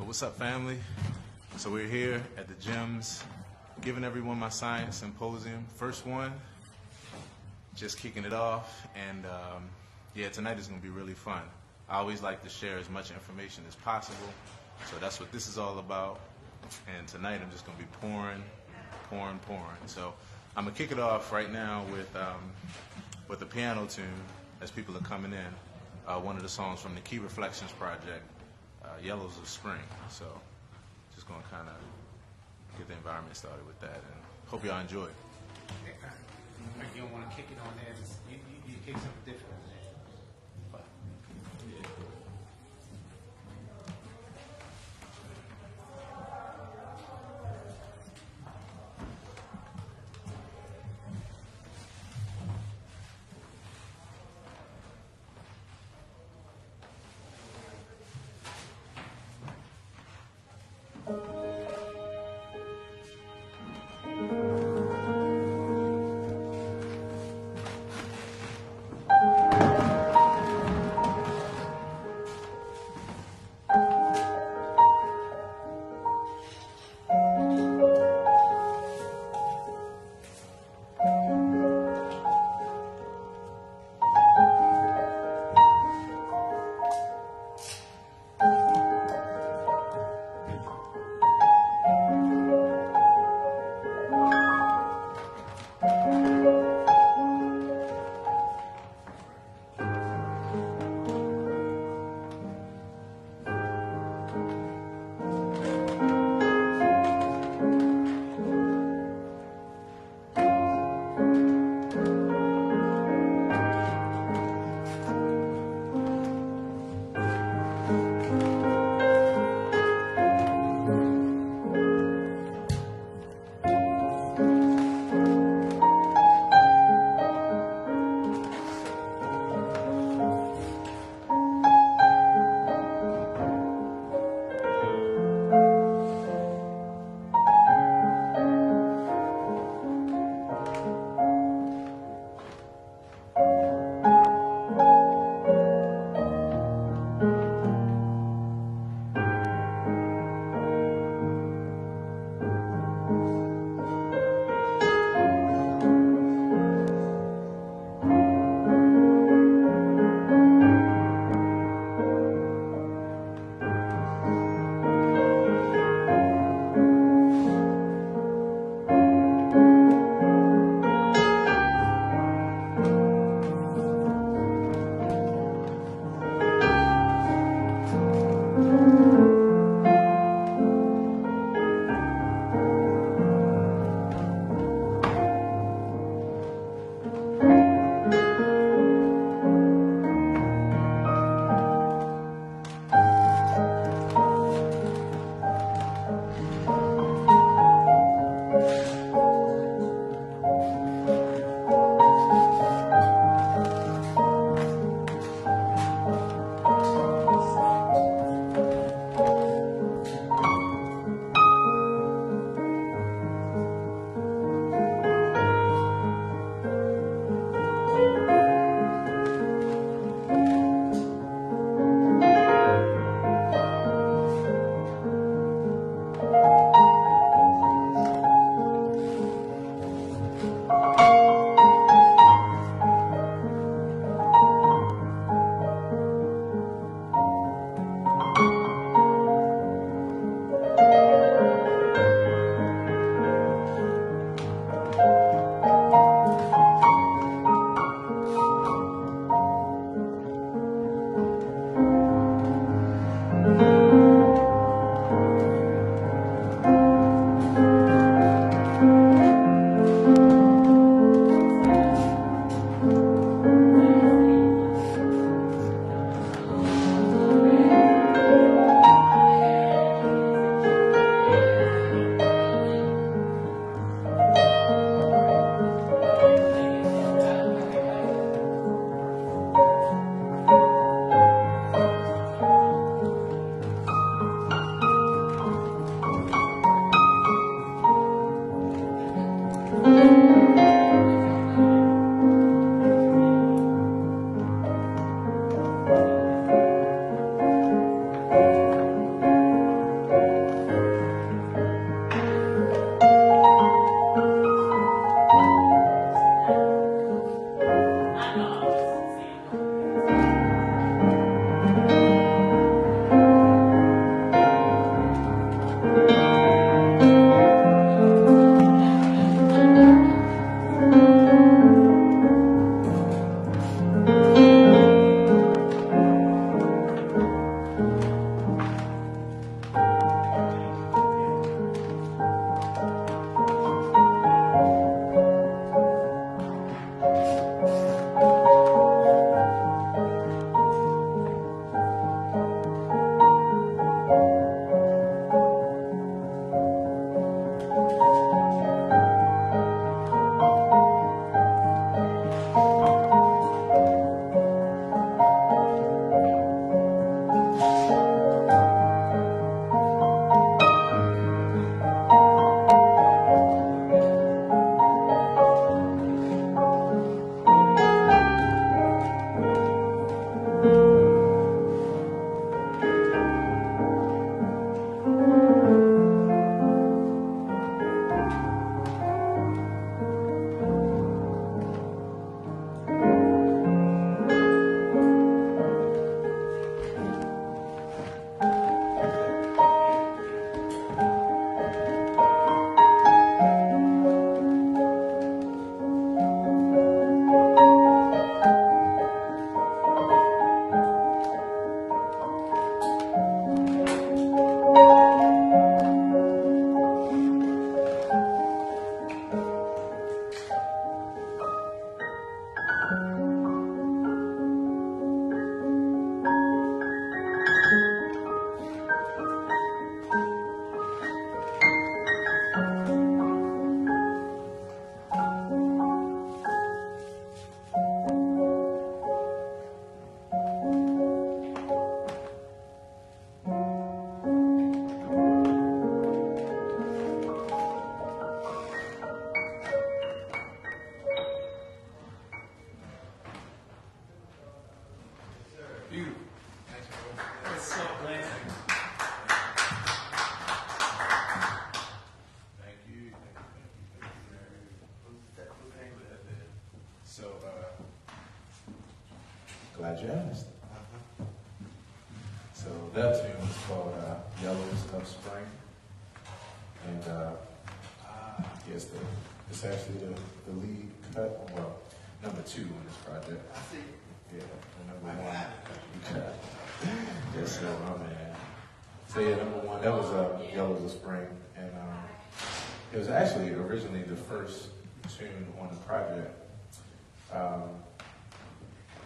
So what's up, family? So we're here at the GEMS, giving everyone my science symposium. First one, just kicking it off, and um, yeah, tonight is going to be really fun. I always like to share as much information as possible, so that's what this is all about. And tonight I'm just going to be pouring, pouring, pouring. So I'm gonna kick it off right now with um, with a piano tune as people are coming in. Uh, one of the songs from the Key Reflections project, uh, "Yellows of Spring." So just gonna kind of get the environment started with that, and hope y'all enjoy. You don't want to kick it on there. You, you, you kick something different.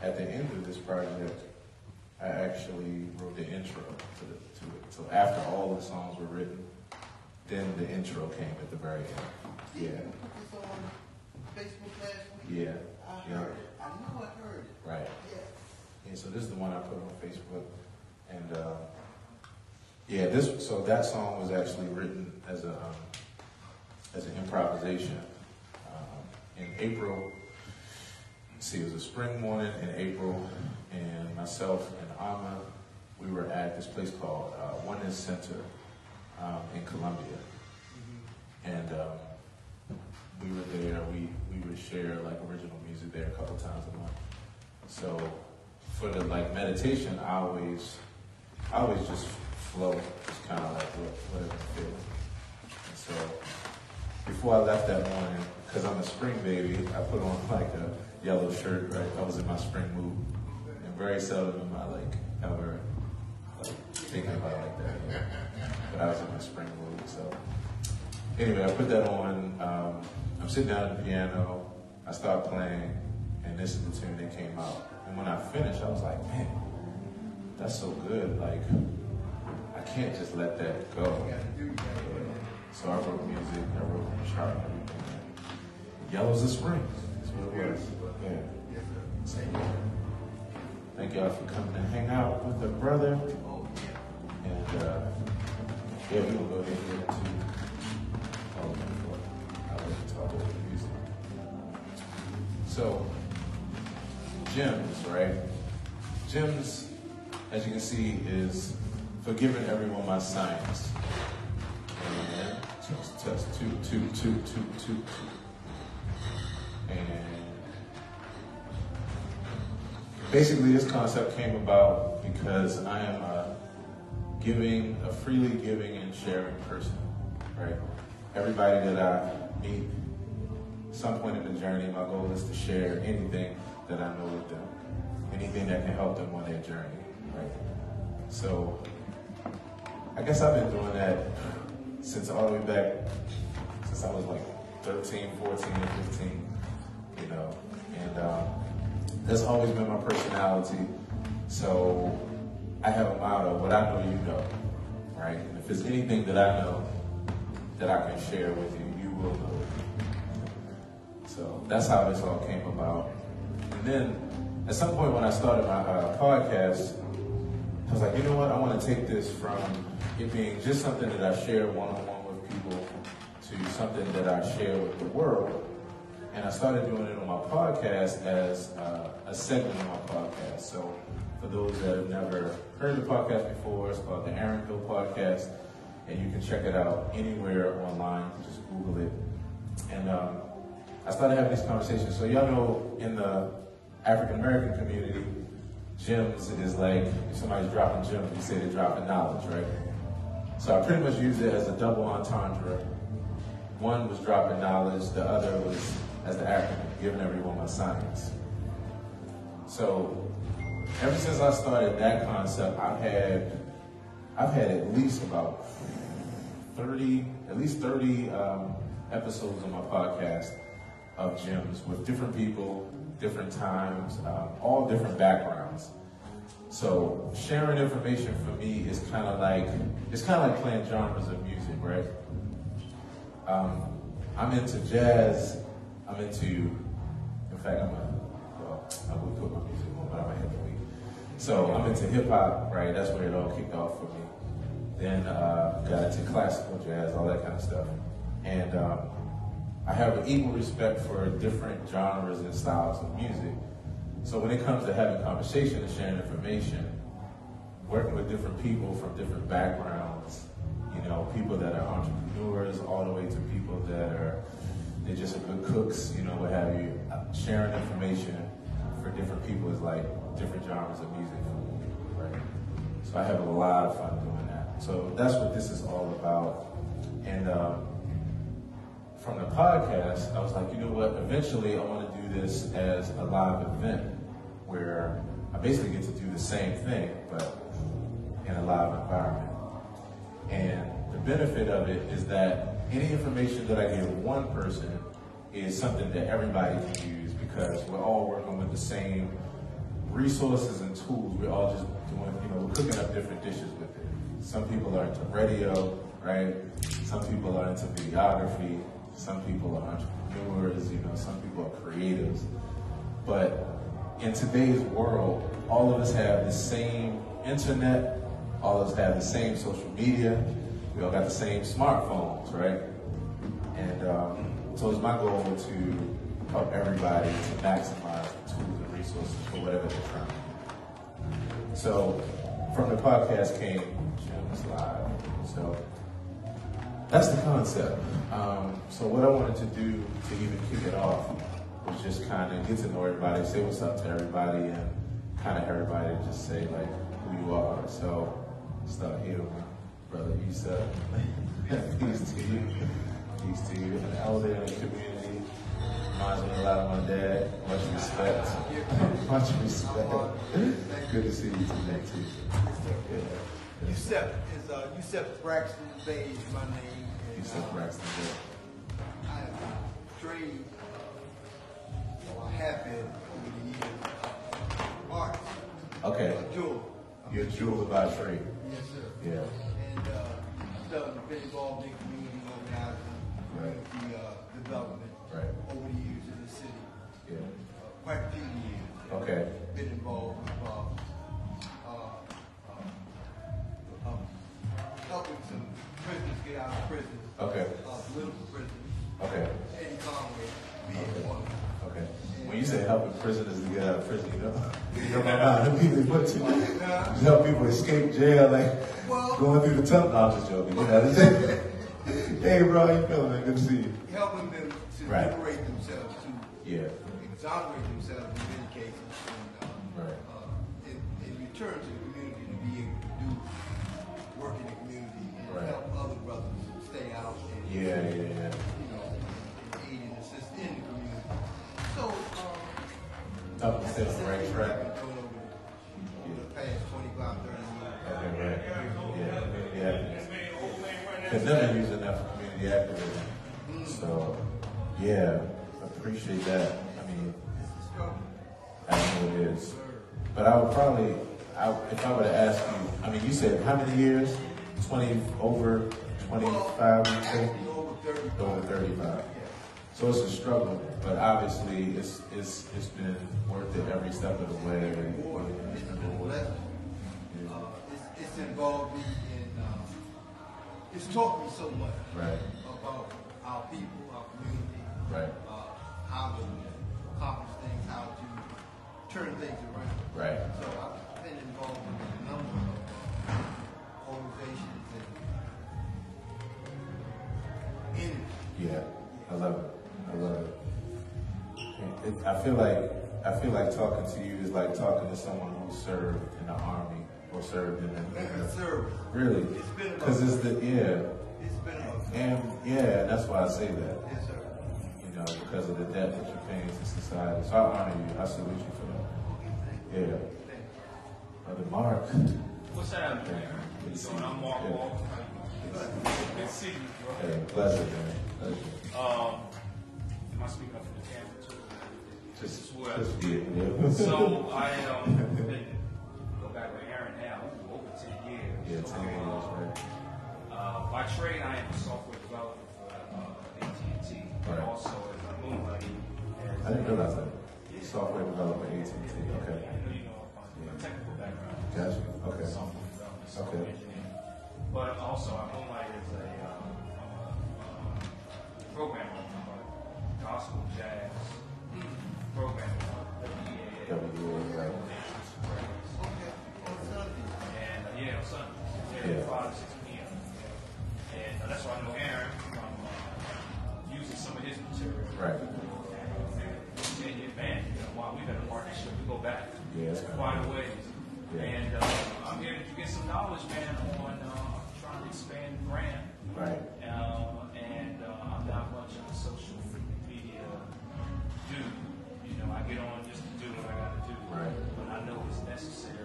At the end of this project, I actually wrote the intro to, the, to it. So after all the songs were written, then the intro came at the very end. Yeah, It's on Facebook last week. yeah, I yeah, heard it. I know I heard it. right. Yeah. Yeah, so this is the one I put on Facebook, and uh, yeah, this so that song was actually written as a um, as an improvisation um, in April. See, it was a spring morning in April, and myself and Ama, we were at this place called uh, Oneness Center um, in Columbia, and um, we were there. We we would share like original music there a couple times a month. So for the like meditation, I always, I always just flow, just kind of like what, whatever I'm feeling. And so before I left that morning, because I'm a spring baby, I put on like a yellow shirt. Right, I was in my spring mood, and very seldom am I like ever like thinking about like that. But I was in my spring mood, so anyway, I put that on. Um, I'm sitting down at the piano. I start playing, and this is the tune that came out. And when I finished, I was like, man, that's so good. Like, I can't just let that go. So I wrote music. I wrote chart and everything. Yellow's the spring. That's what it was. Yeah. So, yeah. Thank y'all for coming to hang out with the brother. And uh, yeah, we will go ahead and get into all of I like to talk about the music. So, gems, right? Gems, as you can see, is forgiving everyone my science. And test, test, two, two, two, two, two, two. And basically, this concept came about because I am a giving, a freely giving and sharing person, right? Everybody that I meet, some point in the journey, my goal is to share anything that I know with them, anything that can help them on their journey, right? So, I guess I've been doing that since all the way back, since I was like 13, 14, and 15, you know, and um, that's always been my personality. So, I have a motto, what I know you know, right? And if there's anything that I know that I can share with you, you will know. So that's how this all came about. And then at some point when I started my uh, podcast, I was like, you know what? I want to take this from it being just something that I share one-on-one with people to something that I share with the world. And I started doing it on my podcast as uh, a segment of my podcast. So for those that have never heard the podcast before, it's called the Aaron Hill Podcast, and you can check it out anywhere online. Just Google it. And um, I started having these conversations. So y'all know in the African American community, gems is like if somebody's dropping gems, you say they're dropping knowledge, right? So I pretty much used it as a double entendre. One was dropping knowledge, the other was as the acronym, giving everyone my science. So ever since I started that concept, I've had I've had at least about 30, at least 30 um, episodes on my podcast of gems with different people, different times, um, all different backgrounds. So sharing information for me is kind of like it's kind of like playing genres of music, right? Um, I'm into jazz. I'm into, in fact, I'm a, well, I would put my music on, but I'm a heavyweight. So I'm into hip hop, right? That's where it all kicked off for me. Then uh, got into classical jazz, all that kind of stuff. And um, I have an equal respect for different genres and styles of music. So when it comes to having conversation and sharing information, working with different people from different backgrounds, you know, people that are entrepreneurs all the way to people that are, they're just good cooks, you know, what have you, sharing information for different people is like different genres of music, right? So I have a lot of fun doing that. So that's what this is all about. And um, from the podcast, I was like, you know what? Eventually, I want to do this as a live event where I basically get to do the same thing, but in a live environment. And the benefit of it is that any information that I give one person is something that everybody can use because we're all working with the same resources and tools. We're all just doing, you know, we're cooking up different dishes with it. Some people are into radio, right? Some people are into videography. Some people are entrepreneurs, you know, some people are creatives. But in today's world, all of us have the same internet, all of us have the same social media, we all got the same smartphones, right? And um, so it's my goal to help everybody to maximize the tools and resources for whatever they're trying. So from the podcast came Gems Live. So that's the concept. Um, so what I wanted to do to even kick it off was just kind of get to know everybody, say what's up to everybody, and kind of everybody just say like who you are. So start here brother Issa. Peace to you. Peace to you. An elder in the community. Reminds me a lot of my dad. Much respect. Much respect. Good to see you today too. Yeah. Yusef is, uh, Yusef Braxton Bay is my name. and, Issa uh, Braxton. I have trained, uh, or I have been over the years, arts. Okay. A jewel. You're a jeweler by trade. Yes, sir. Yeah. And, uh, done, been involved in community organizing, community, uh, development. Right. Over the years in the city, Yeah. uh, quite a few years. Okay. Been involved with, uh, uh, uh, um, helping some prisoners get out of prison. Okay. Uh, political prisoners. Okay. Eddie Conway being one. Okay. When you say helping prisoners to get out of prison, you know, you know the people they put to. Help people escape jail, like Well- going through the tunnel. No, I'm just joking. You know, hey, bro, how you feeling, man? Good to see you. Helping them to Right. liberate themselves, to Yeah. exonerate themselves in many cases. And, uh, Right. uh, in, in return to the community to be able to do work in the community and Right. help other brothers stay out and Yeah, yeah, yeah. you know, and aid and assist in the community. So, um, stay on the right track. Over the, over the past 25, 30 Okay, right. Yeah, community activism. Because they're using that for community activism. So, yeah, appreciate that. I mean, I know it is. But I would probably, I, if I were to ask you, I mean, you said how many years? 20, over 25, you 30. Over 35. So it's a struggle, but obviously it's, it's, it's been worth it every step of the way. More than it's been a blessing. Uh, it's, involved me in, uh, it's taught me so much Right, about our people, our community, right, uh, how to accomplish things, how to turn things around. right. So I've been involved in a number of organizations and energy. Yeah, I love it. I love it. it. I feel like I feel like talking to you is like talking to someone who served in the army or served in the, in the really It's been because it's the yeah It's been a, and yeah that's why I say that yes, sir. you know because of the debt that you're paying to society. So I honor you. I salute you for that. Yeah, brother Mark. What's happening, man? Good to see Doing. I'm Mark Yeah. Walker. Good to see you, bro. Hey, pleasure, man. Pleasure. Um, am I speaking up for the camera too? This is where, just be. Yeah. so I, um, yeah, So, ten years, right? Uh, by trade, I am a software developer for, uh, AT&T, but Right. also as a moonlight. as I didn't realize that. Software developer, AT&T. Okay. I know you know, a technical background. Gotcha. Okay. Software development, software Okay. engineering. But also, I moonlight as a, um, I'm a, uh, programmer, I'm gospel jazz programmer, WEA. WEA, right. Okay. And, uh, yeah, on Sunday, Yeah. five to six P M. And uh, that's why I know Aaron from, uh, using some of his material. Right. Ten year band, you know, while we've been a partnership. We go back Yeah, quite a ways. Yeah. And uh, I'm here to get some knowledge, man, on uh, trying to expand the brand. Right. Um, and uh, I'm not much of a social media dude. You know, I get on just to do what I got to do. Right. But I know it's necessary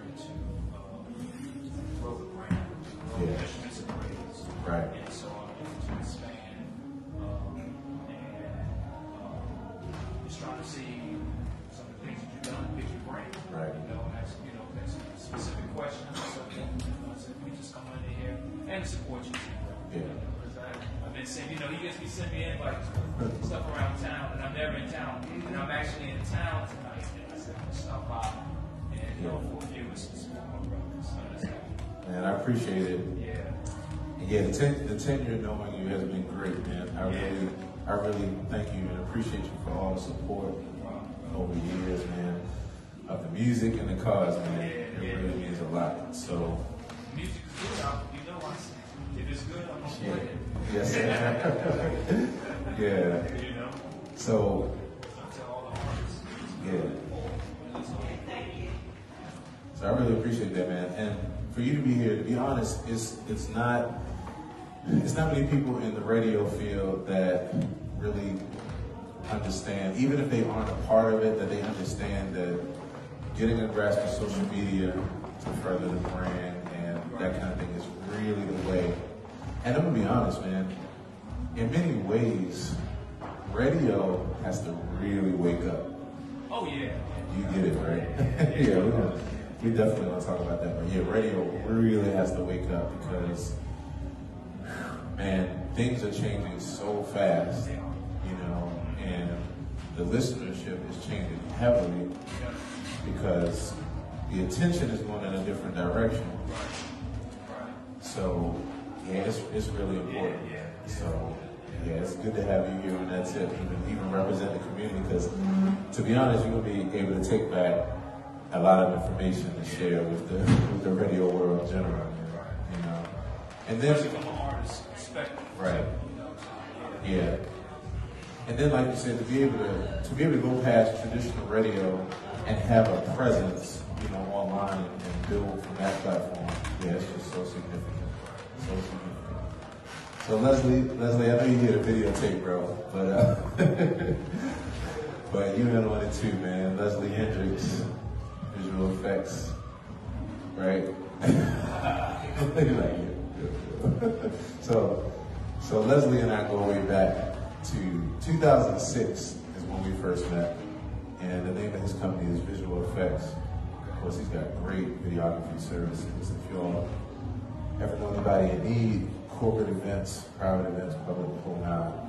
Yeah. measurements and grades. Right. And so I'm looking to expand. Um, and um, just trying to see some of the things that you've done, pick your brain. Right. You know, ask, you know, specific or something. You know, so we just come under here and support you. Yeah. You I've been saying, you know, he gets me send me invites for stuff around town, and I'm never in town, and I'm actually in town tonight, and I said, I'm gonna stop by and you know, Man, I appreciate it. Yeah. Yeah, the, ten, the tenure knowing you has been great, man. I really, I really thank you and appreciate you for all the support over the years, man. Of the music and the cause, man. It really means a lot. So, Music is good, I, you know, I if it's good, I'm gonna yeah. play it. Yes, sir. yeah. You know, So, I tell all yeah. So I really appreciate that, man. And for you to be here, to be honest, it's it's not it's not many people in the radio field that really understand, even if they aren't a part of it, that they understand that getting a grasp of social media to further the brand and that kind of thing is really the way. And I'm gonna be honest, man. In many ways, radio has to really wake up. Oh, yeah. You get it, right? yeah, we definitely want to talk about that. But yeah, radio really has to wake up because, man, things are changing so fast, you know, and the listenership is changing heavily because the attention is going in a different direction. So, yeah, it's, it's really important. So, yeah, it's good to have you here on that tip, even, even represent the community, because to be honest, you're going to be able to take back a lot of information to share with the, with the radio world in general, you know. And then, from an artist's perspective. Right. You know, so, yeah. yeah. And then, like you said, to be able to to be able to go past traditional radio and have a presence, you know, online and, and build from that platform, yeah, it's just so significant, so significant. So Leslie, Leslie, I know you did a videotape, bro, but uh, but you in on it too, man. Leslie Hendricks, visual effects, right? So, so Leslie and I go way back to 2006 is when we first met, and the name of his company is Visual Effects. Of course, he's got great videography services. If you all ever know anybody in need, corporate events, private events, public pulling out.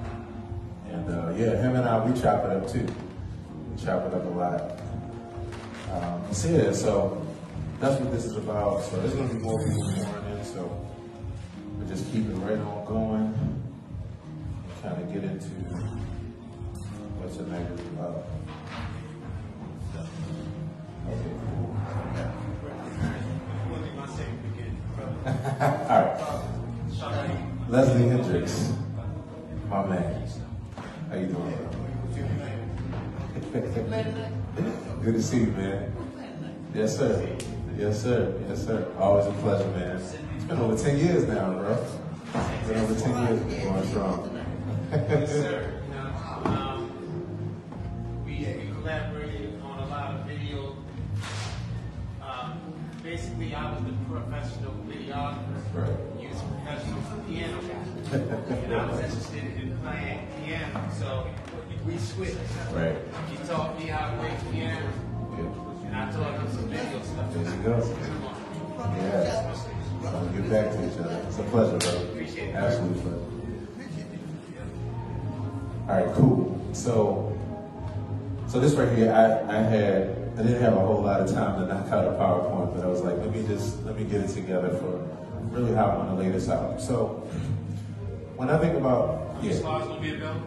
And uh, yeah, him and I, we chop it up too. We chop it up a lot. Um, so yeah, so that's what this is about. So there's gonna be more people pouring in, so we just keep it right on going kind of get into what tonight is about. Okay, cool. All right. Leslie Hendricks, my man. How you doing? Good to see you, man. Yes, sir. Yes, sir. Yes, sir. Always a pleasure, man. It's been over 10 years now, bro. It's been over 10 years been going strong. Yes, sir. We switched. Right. He taught me how to play piano, Yeah. and I taught him some video stuff. There you go. Yeah. We'll get back to each other. It's a pleasure, bro. Appreciate it. Absolute pleasure. All right, cool. So, so this right here, I, I had, I didn't have a whole lot of time to knock out a PowerPoint, but I was like, let me just, let me get it together for really how I want to lay this out. So, when I think about, yeah, slides gonna be available?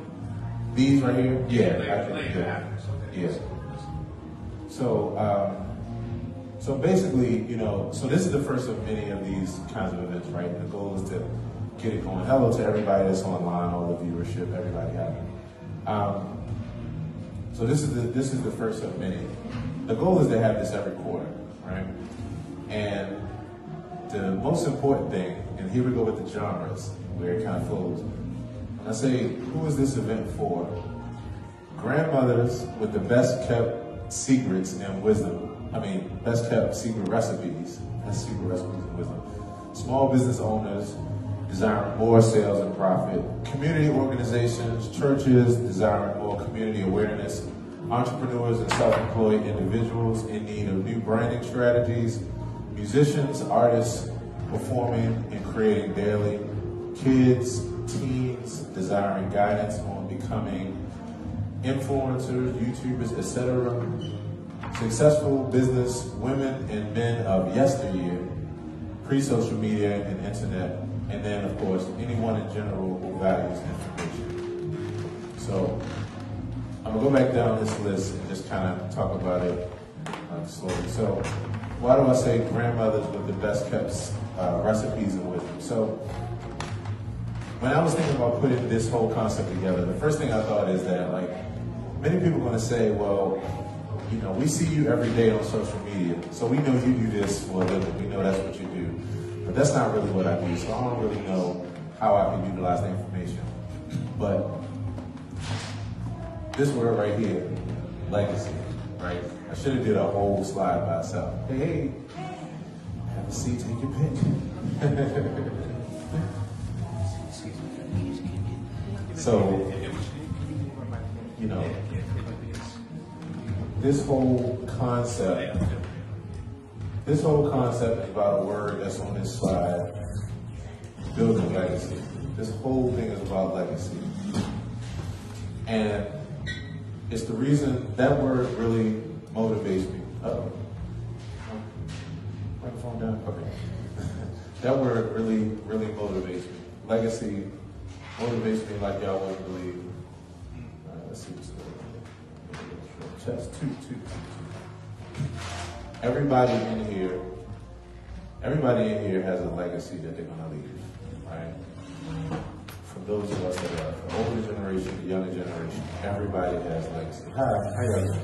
These right here, yeah, I Later, can, later, yeah, okay. yeah. So, um, so basically, you know, so this is the first of many of these kinds of events, right? The goal is to get it going. Hello to everybody that's online, all the viewership, everybody out there. Um, so this is the this is the first of many. the goal is to have this every quarter, right? And the most important thing, and here we go with the genres, where it kind of flows. I say, who is this event for? Grandmothers with the best kept secrets and wisdom. I mean, best kept secret recipes, best secret recipes and wisdom. Small business owners desiring more sales and profit. Community organizations, churches desiring more community awareness. Entrepreneurs and self-employed individuals in need of new branding strategies. Musicians, artists performing and creating daily. Kids, teens desiring guidance on becoming influencers, YouTubers, etc. Successful business women and men of yesteryear, pre-social media and internet, and then of course anyone in general who values information. So I'm gonna go back down this list and just kind of talk about it uh, slowly. So why do I say grandmothers with the best kept uh, recipes and wisdom? So when I was thinking about putting this whole concept together, the first thing I thought is that like many people are going to say, well, you know, we see you every day on social media, so we know you do this for a living. We know that's what you do, but that's not really what I do. So I don't really know how I can utilize the information. But this word right here, legacy, right? I should have did a whole slide by itself. Hey, hey, have a seat, take your pick. so, you know, this whole concept, this whole concept about a word that's on this slide, building legacy. This whole thing is about legacy. And it's the reason that word really motivates me. Uh-oh. Microphone down? Okay. that word really, really motivates me. Legacy motivates me like y'all wouldn't believe. Uh, let's see what's going on. Chest, two, two, two, two. Everybody in here, everybody in here has a legacy that they're gonna leave, right? For those of us that are the older generation, the younger generation, everybody has legacy. Hi, how y'all?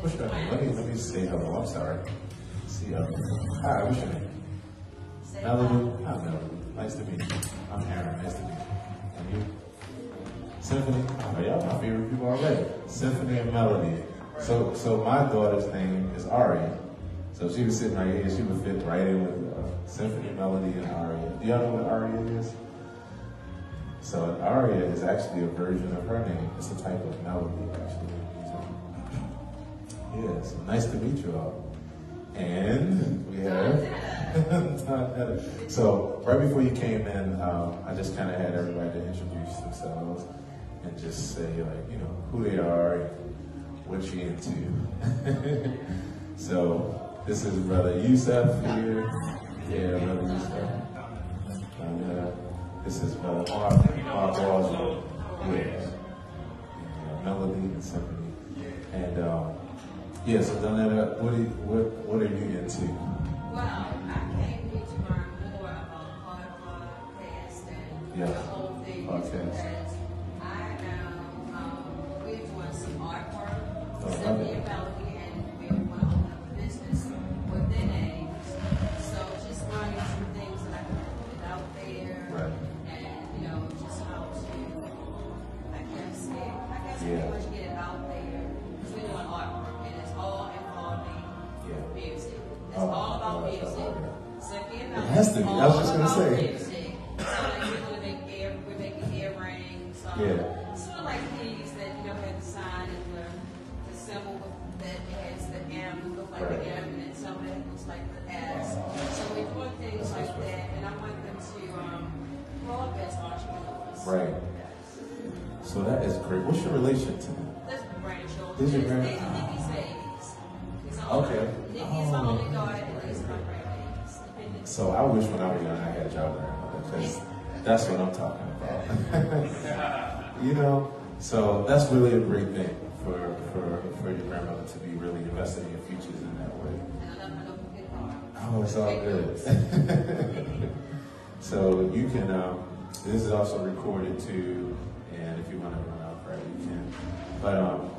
What's your name? Let me let me say hello. I'm sorry. See ya. Hi, what's your name? Melody. Hi, Melody. Nice to meet you. I'm Aaron. Nice to meet you. Symphony. Oh, y'all my favorite people already. Symphony and Melody. So, so my daughter's name is Aria. So she was sitting right here. She would fit right in with uh, Symphony, Melody, and Aria. Do y'all know what Aria is? So an aria is actually a version of her name. It's a type of melody, actually. So, yeah, so nice to meet you all. And we have So right before you came in, um, I just kind of had everybody to introduce themselves and just say like, you know, who they are and what you're into. so this is Brother Yusuf here. Yeah, Brother Yusuf. And, uh, this is Brother Mark, Mark Boswell. Yeah. Uh, Melody and Symphony. And um, yeah, so Donetta, what what what are you into? Well, Yeah. the whole thing. Podcast. Because I am, um, we're doing some artwork, Oh, Symphony so that's really a great thing for, for, for your grandmother to be really invested in your futures in that way. Oh, it's all good. so you can, um, this is also recorded too, and if you want to run out, right, you can. But um,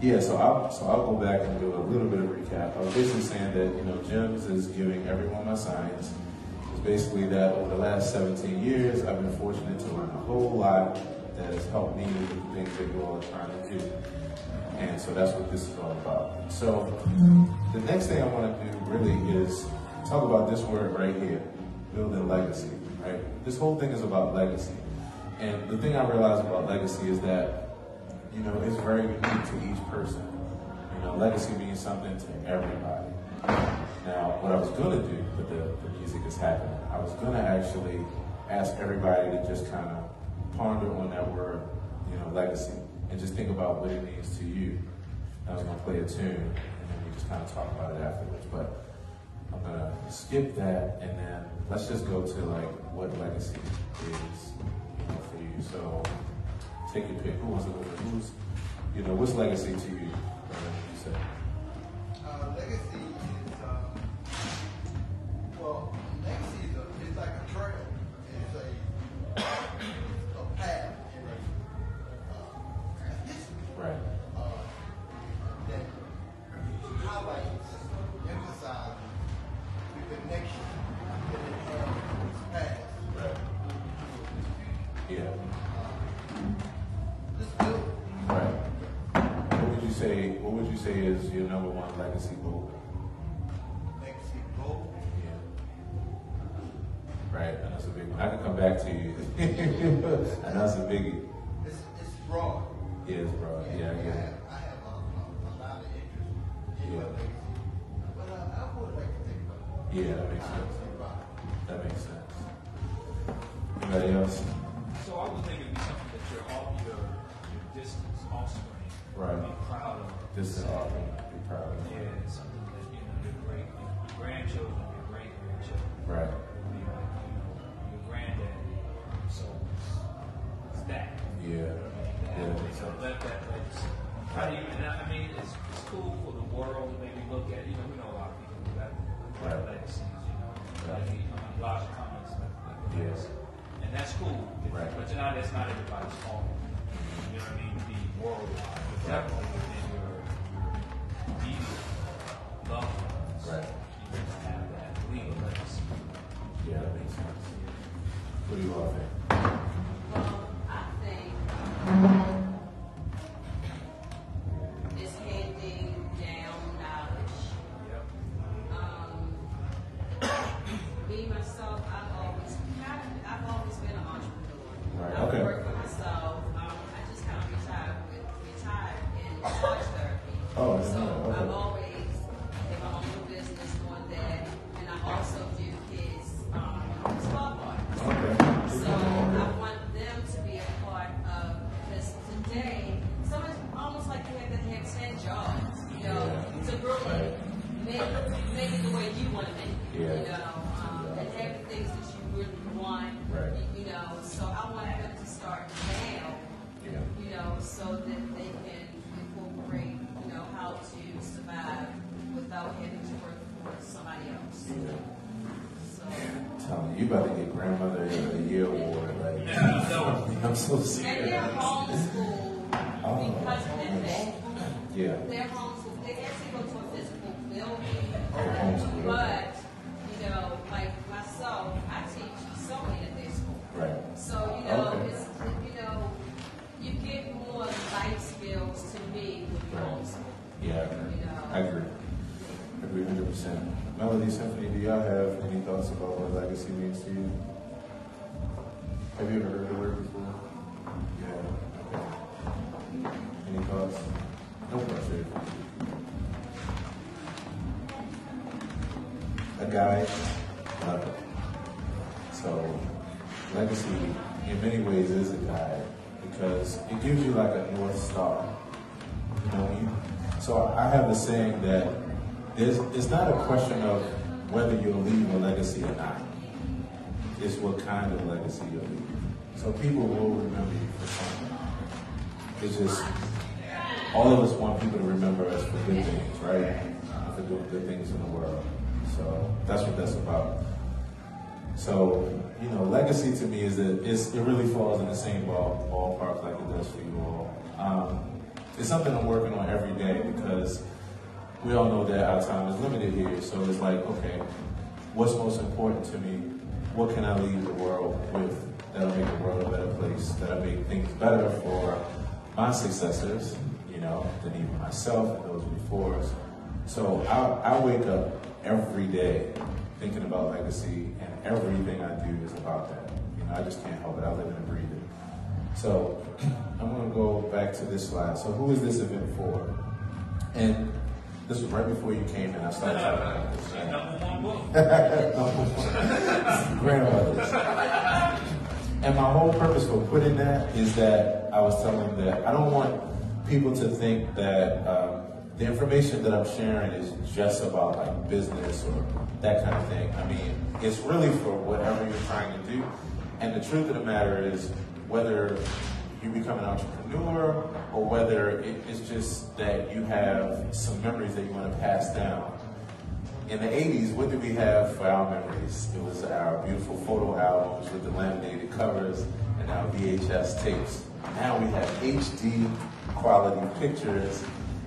Yeah, so I'll, so I'll go back and do a little bit of recap. I was basically saying that, you know, GEMS is giving everyone my science. It's basically that over the last 17 years, I've been fortunate to learn a whole lot that has helped me with the things that you all are trying to do. And so that's what this is all about. So the next thing I want to do really is talk about this word right here, building legacy, right? This whole thing is about legacy. And the thing I realized about legacy is that you know, it's very unique to each person. You know, legacy means something to everybody. Now, what I was going to do, but the, the music is happening, I was going to actually ask everybody to just kind of ponder on that word, you know, legacy, and just think about what it means to you. I was going to play a tune, and then we just kind of talk about it afterwards. But I'm going to skip that, and then let's just go to like what legacy is you know, for you. So take your pick. Who wants to go? Who's, you know, what's legacy to you? You. Number one legacy goal? Legacy goal. Yeah. Right. And that's a big one. I can come back to you. and that's a biggie. It's, it's broad. Yes, bro. Yeah, I I get it. have, I have a, a, a lot of interest in Yeah. legacy. But uh, I would like to think about it. Yeah, that makes sense. think about it. That makes sense. Anybody else? So I would think it'd be something that your all your your distant offspring Right. would be proud of. This is all of. Yeah, it's something that you know your great your grandchildren, your great grandchildren Right. be like you know your granddaddy. So it's that. Yeah. Yeah, that makes So let that legacy. How do you? And I mean, it's, it's cool for the world to maybe look at. You know, we know a lot of people who have, who have Right. legacies. You know, Right. like you know, a lot of comments like, like the Yes. legacy. and that's cool. Right. But you know, that's not everybody's fault. You know what I mean? Worldwide, but definitely within your your Right. To have that legal legacy. Yeah, that makes sense. What do you? Well, think Love it. Uh, so, legacy, in many ways, is a guide because it gives you like a north star. You know, you, so I have a saying that it's not a question of whether you'll leave a legacy or not. It's what kind of legacy you'll leave. So people will So that's what that's about. So, you know, legacy to me is that it really falls in the same ball, ballpark like it does for you all. Um, it's something I'm working on every day because we all know that our time is limited here. So it's like, okay, what's most important to me? What can I leave the world with that'll make the world a better place, that'll make things better for my successors, you know, than even myself and those before us. So I, I wake up every day thinking about legacy, and everything I do is about that. You know, I just can't help it. I live and breathe it. So I'm going to go back to this slide. So who is this event for? And this was right before you came in. I started talking about this. right? Number one book. grandmothers. And my whole purpose for putting that is that I was telling that I don't want people to think that um, the information that I'm sharing is just about like business or that kind of thing. I mean, it's really for whatever you're trying to do. And the truth of the matter is, whether you become an entrepreneur or whether it's just that you have some memories that you want to pass down in the 80s, what did we have for our memories? It was our beautiful photo albums with the laminated covers and our VHS tapes. Now we have HD quality pictures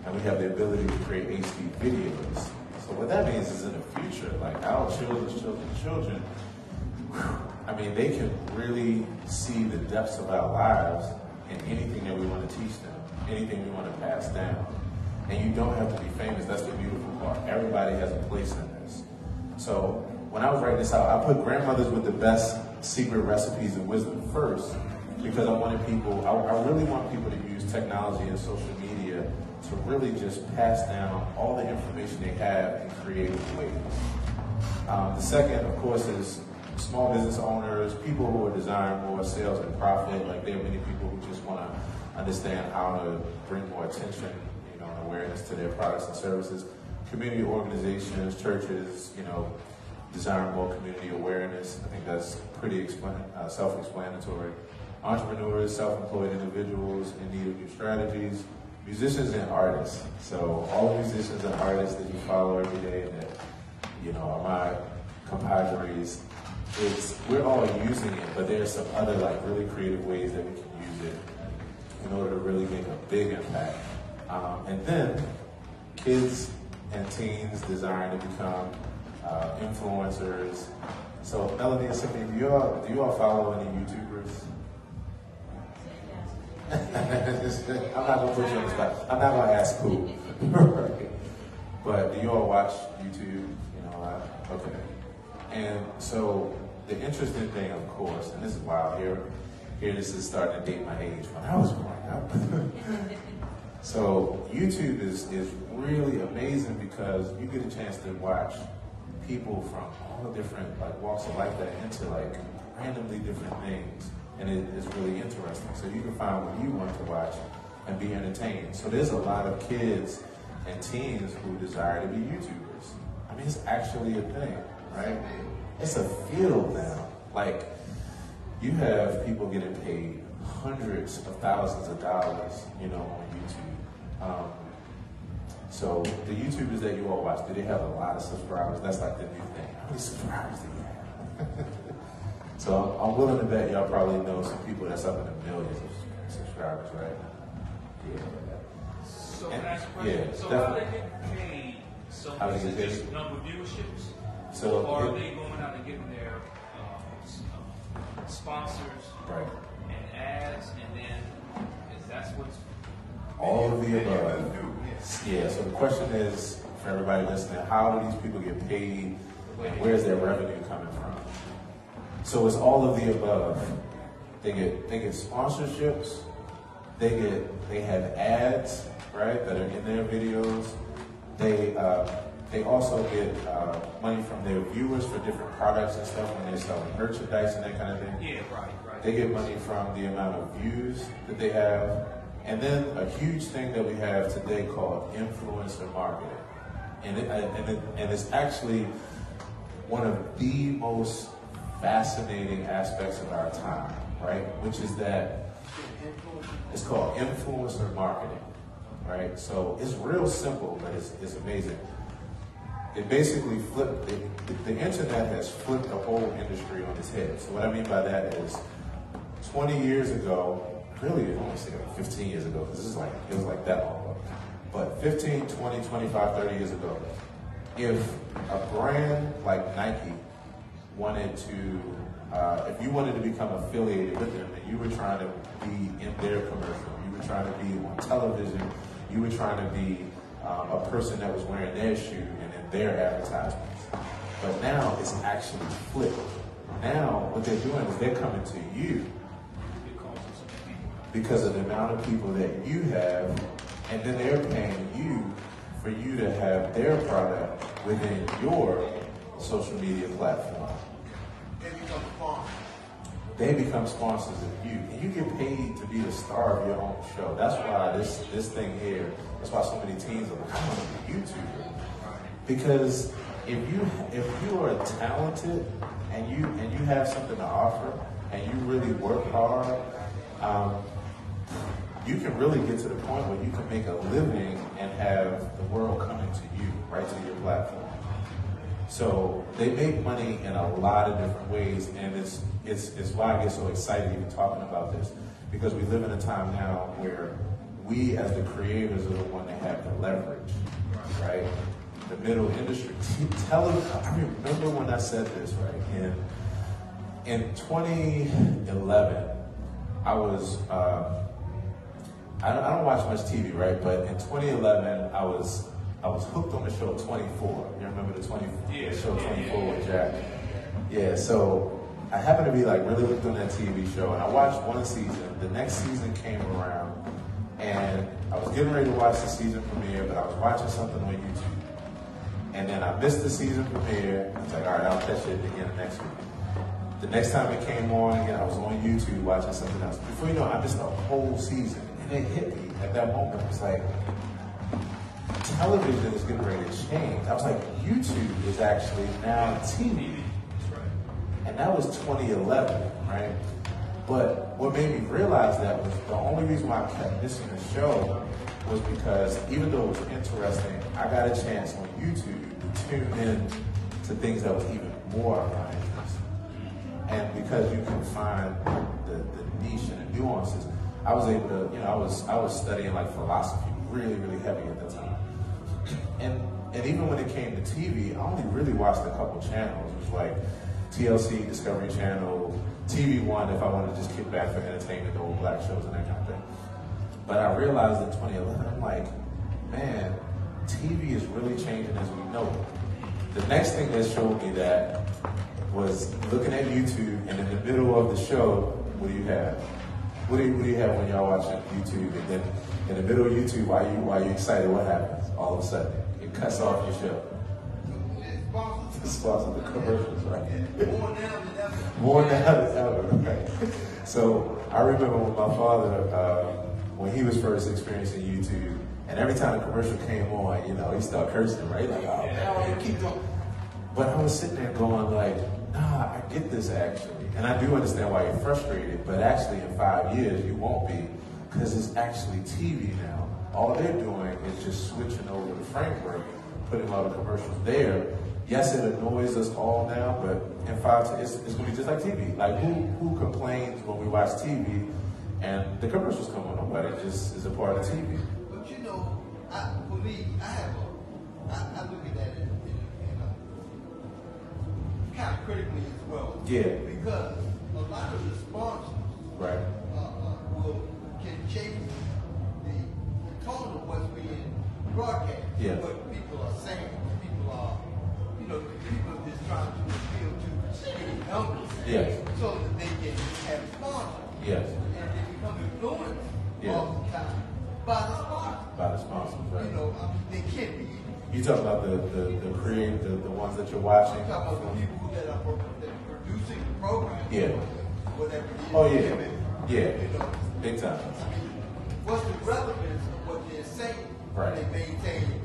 and we have the ability to create HD videos. So what that means is in the future, like our children's children's children, I mean, they can really see the depths of our lives in anything that we want to teach them, anything we want to pass down. And you don't have to be famous. That's the beautiful part. Everybody has a place in this. So when I was writing this out, I put grandmothers with the best secret recipes and wisdom first because I wanted people, I, I really want people to use technology and social media to really just pass down all the information they have in creative ways. Um, the second, of course, is small business owners, people who are desiring more sales and profit. Like there are many people who just want to understand how to bring more attention, you know, and awareness to their products and services. Community organizations, churches, you know, desiring more community awareness. I think that's pretty uh, self-explanatory. Entrepreneurs, self-employed individuals in need of new strategies. Musicians and artists. So all the musicians and artists that you follow every day that you know, are my compadres. It's we're all using it, but there's some other like really creative ways that we can use it in order to really make a big impact. Um, and then kids and teens desiring to become uh, influencers. So Melanie and Sydney, do you all do you all follow any YouTubers? I'm not gonna put you on the spot. I'm not gonna ask who. But do you all watch YouTube? You know, uh, okay. And so the interesting thing, of course, and this is wild here. Here, this is starting to date my age when I was growing up. so YouTube is is really amazing because you get a chance to watch people from all the different like walks of life that into like randomly different things, and it is really interesting. So you can find what you want to watch and be entertained. So there's a lot of kids and teens who desire to be YouTubers. I mean, it's actually a thing, right? It's a field now. Like, you have people getting paid hundreds of thousands of dollars, you know, on YouTube. Um, so the YouTubers that you all watch, do they have a lot of subscribers? That's like the new thing. How many subscribers do you have? so I'm willing to bet y'all probably know some people that's up in the millions of subscribers, right? Yeah. So can I Yeah, question? So how they get paid? So How is it just number of viewerships? So, Or are yeah. they going out and getting their uh, uh, sponsors Right. and ads and then is that's what's All of the above. Yeah, so the question is, for everybody listening, how do these people get paid and where's their revenue coming from? So it's all of the above. They get they get sponsorships, they get they have ads, right, that are in their videos. They uh, they also get uh, money from their viewers for different products and stuff when they're selling merchandise and that kind of thing. Yeah, right, right. They get money from the amount of views that they have. And then a huge thing that we have today called influencer marketing. And, it, and, it, and it's actually one of the most fascinating aspects of our time, right? Which is that it's called influencer marketing, right? So it's real simple, but it's, it's amazing. It basically flipped, it, the, internet has flipped the whole industry on its head. So what I mean by that is 20 years ago, really, I want to say like 15 years ago, because this is like, it was like that long ago. But 15, 20, 25, 30 years ago, if a brand like Nike wanted to, uh, if you wanted to become affiliated with them and you were trying to be in their commercial, you were trying to be on television, you were trying to be um, a person that was wearing their shoe and in their advertisements. But now it's actually flipped. Now what they're doing is they're coming to you because of the amount of people that you have, and then they're paying you for you to have their product within your social media platform. They become sponsors of you, and you get paid to be the star of your own show. That's why this this thing here. That's why so many teens are like, I want to be a YouTuber, because if you if you are talented and you and you have something to offer and you really work hard, um, you can really get to the point where you can make a living and have the world coming to you, right to your platform. So they make money in a lot of different ways, and it's it's it's why I get so excited even talking about this because we live in a time now where we as the creators are the one that have the leverage, right? The middle industry. Tell them. I remember when I said this, right? In in 2011, I was. Uh, I don't, I don't watch much TV, right? But in 2011, I was I was hooked on the show 24. You remember the 20 Yeah, the show 24 yeah, with Jack? Yeah. So I happened to be like really hooked on that TV show, and I watched one season. The next season came around, and I was getting ready to watch the season premiere, but I was watching something on YouTube, and then I missed the season premiere. I was like, all right, I'll catch it again next week. The next time it came on again, I was on YouTube watching something else. Before you know, it, I missed a whole season, and it hit me at that moment. It was like television is getting ready to change. I was like, YouTube is actually now TV. And that was 2011, right? But what made me realize that was the only reason why I kept missing the show was because even though it was interesting, I got a chance on YouTube to tune in to things that was even more of my interest. And because you can find the, the niche and the nuances, I was able to, you know, I was I was studying like philosophy really, really heavy at the time. And and even when it came to TV, I only really watched a couple channels. It was like TLC, Discovery Channel, TV One if I wanted to just kick back for entertainment, the old black shows and that kind of thing. But I realized in 2011, I'm like, man, TV is really changing as we know it. The next thing that showed me that was looking at YouTube, and in the middle of the show, what do you have? What do you, what do you have when y'all watching YouTube? And then in the middle of YouTube, why you why you excited? What happens? All of a sudden, cuts off your show. It's sponsors. It sponsors the commercials, right? More now than ever. More now than ever, right? So I remember when my father, uh, when he was first experiencing YouTube, and every time a commercial came on, you know, he started cursing, right? Like, oh, man, keep going. But I was sitting there going like, nah, I get this actually. And I do understand why you're frustrated, but actually in five years you won't be, because it's actually TV now. All they're doing is just switching over the framework, putting all the commercials there. Yes, it annoys us all now, but in five, it's, it's going to be just like TV. Like who who complains when we watch TV and the commercials come on? Nobody it just is a part of TV. But you know, I, for me, I have a, I, I look at that in, in, in a, kind of critically as well. Yeah. Because a lot of the sponsors Right. uh, uh, will can change tone of what's being broadcast. Yeah. What people are saying, people are, you know, people are just trying to appeal to city numbers. Yes. So that they can have sponsors. Yes. And they become influenced Yeah. all the time by the sponsor. By the sponsors, right? You know, I mean, they can be. You talk about the the, the create the, the ones that you're watching. I'm talking about the people that are, that are producing the program. Yeah. Whatever it is. Oh yeah, yeah, You know, big time. I mean, what's the relevance of what they're saying? Right. They maintain,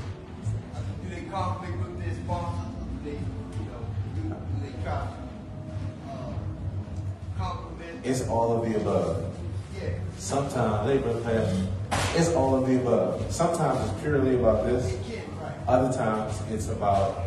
I mean, do they conflict with their sponsors? Do they, you know, do, they try to, uh, compliment? It's all of the above. Yeah. Sometimes they brother Pat, it's all of the above. Sometimes it's purely about this. Can, right. Other times it's about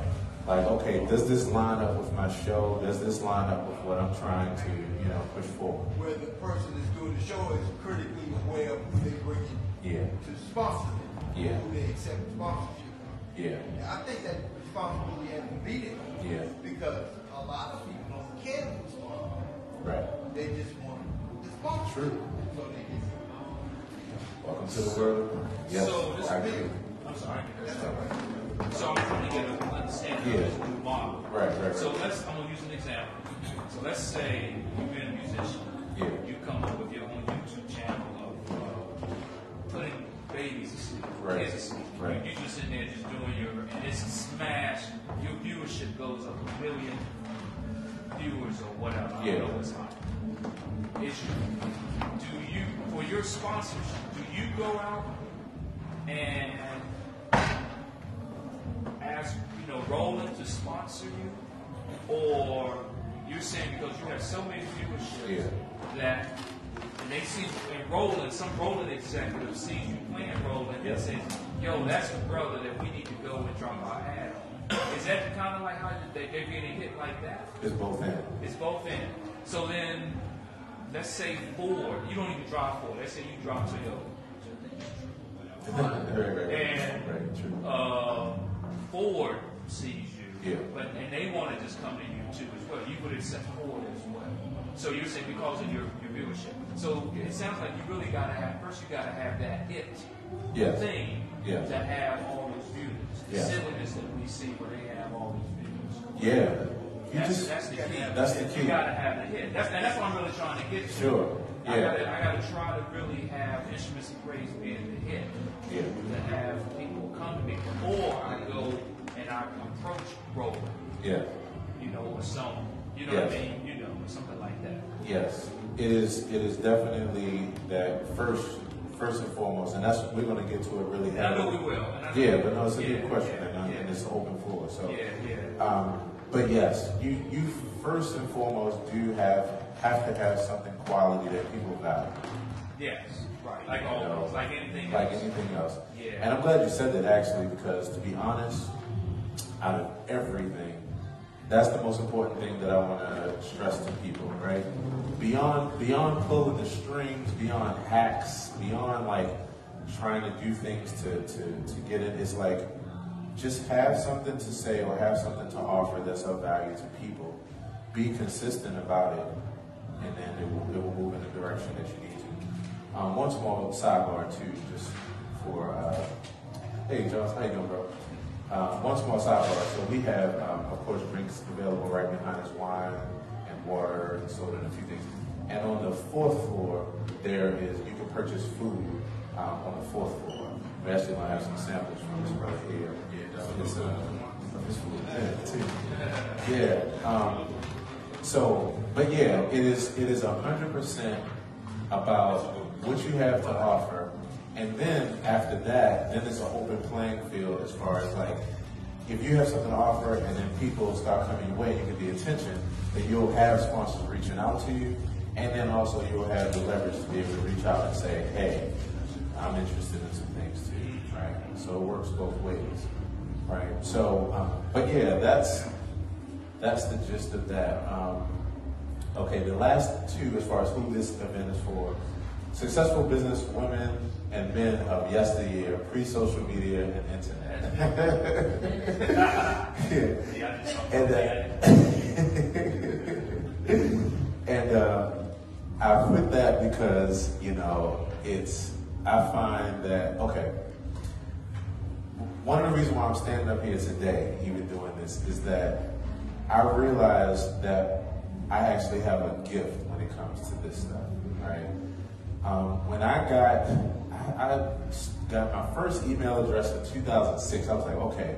like, okay, does this line up with my show? Does this line up with what I'm trying to, you know, push forward? where the person that's doing the show is critically aware of who they bring in Yeah. to sponsor them, Yeah. who they accept sponsorship from. Yeah. And I think that responsibility has to be there. Yeah. Because a lot of people don't care who sponsor. Right. They just want the sponsor. True. So they just, Welcome to the world. Yes. So this I is agree. I'm sorry. that's all right. So I'm trying to get an understanding Yeah. of this new model. Right, right, right. So let's, I'm gonna use an example. So let's say you've been a musician. Yeah. You come up with your own YouTube channel of, putting babies to sleep, Right, kids to sleep. right. You, you just sitting there just doing your, and it's a smash. Your viewership goes up a million viewers or whatever. I don't know what's hot. Is do you, for your sponsorship, do you go out and ask, you know, Roland to sponsor you? Or you're saying because you have so many viewerships Yeah. that and they see and Roland, some Roland executive sees you playing Roland and says, yo, that's the brother that we need to go and drop our ad on. Is that kind of like how they, they're getting hit like that? It's both ends. It's both in. So then, let's say Ford, you don't even drive Ford. Let's say you drive Toyota. right, right. And uh, Ford sees you, Yeah. but and they want to just come to you too as well. You would accept Ford as well. So you're saying because of your, your viewership. So it sounds like you really got to have first you got to have that hit Yes. thing Yes. to have all those views. The Yes. silliness that we see where they have all these views. Yeah. You That's, just that's the key. That's the key. You gotta have the hit. That's, and that's what I'm really trying to get to. Sure. I Yeah. gotta, I gotta try to really have instruments of praise being the hit. Yeah. To have people come to me. Or I go and I approach Roland, Yeah. you know, or some, You know what I Yes. mean? Yes, it is. It is definitely that first, first and foremost, and that's we're going to get to it really. And I know we will. Yeah, but no, it's a will. good question, yeah, and, yeah. and it's an open floor. So, Yeah, yeah. um, but yes, you you first and foremost do have have to have something quality that people value. Yes. Right. Like You all know, those. Like anything like else. anything else. Yeah. And I'm glad you said that actually, because to be honest, out of everything, that's the most important thing that I want to stress to people, right? Beyond beyond pulling the strings, beyond hacks, beyond like trying to do things to to, to get it, it's like just have something to say or have something to offer that's of value to people. Be consistent about it, and then it will, it will move in the direction that you need to. Um, one small sidebar too, just for uh, hey Jones, how you doing, bro? Um, one small sidebar. So we have, um, of course, drinks available right behind us, wine and water and soda and a few things. And on the fourth floor, there is you can purchase food um, on the fourth floor. We actually gonna have some samples from this brother here. Yeah, it's, uh, from his food. Yeah, too. Yeah. Um, so, but yeah, it is it is a hundred percent about what you have to offer, and then after that, then it's an open playing field as far as like if you have something to offer, and then people start coming your way, you get the attention, then you'll have sponsors reaching out to you, and then also you'll have the leverage to be able to reach out and say, hey, I'm interested in some things too, right? So it works both ways, right? So, um, but yeah, that's that's the gist of that. Um, okay, the last two, as far as who this event is for, successful business women and men of yesteryear, pre-social media and internet. Yeah, I just saw And, that. uh, and uh, I put that because you know it's. I find that okay. One of the reasons why I'm standing up here today, even doing this, is that I realized that I actually have a gift when it comes to this stuff, right? Um, when I got, I, got my first email address in 2006. I was like, okay,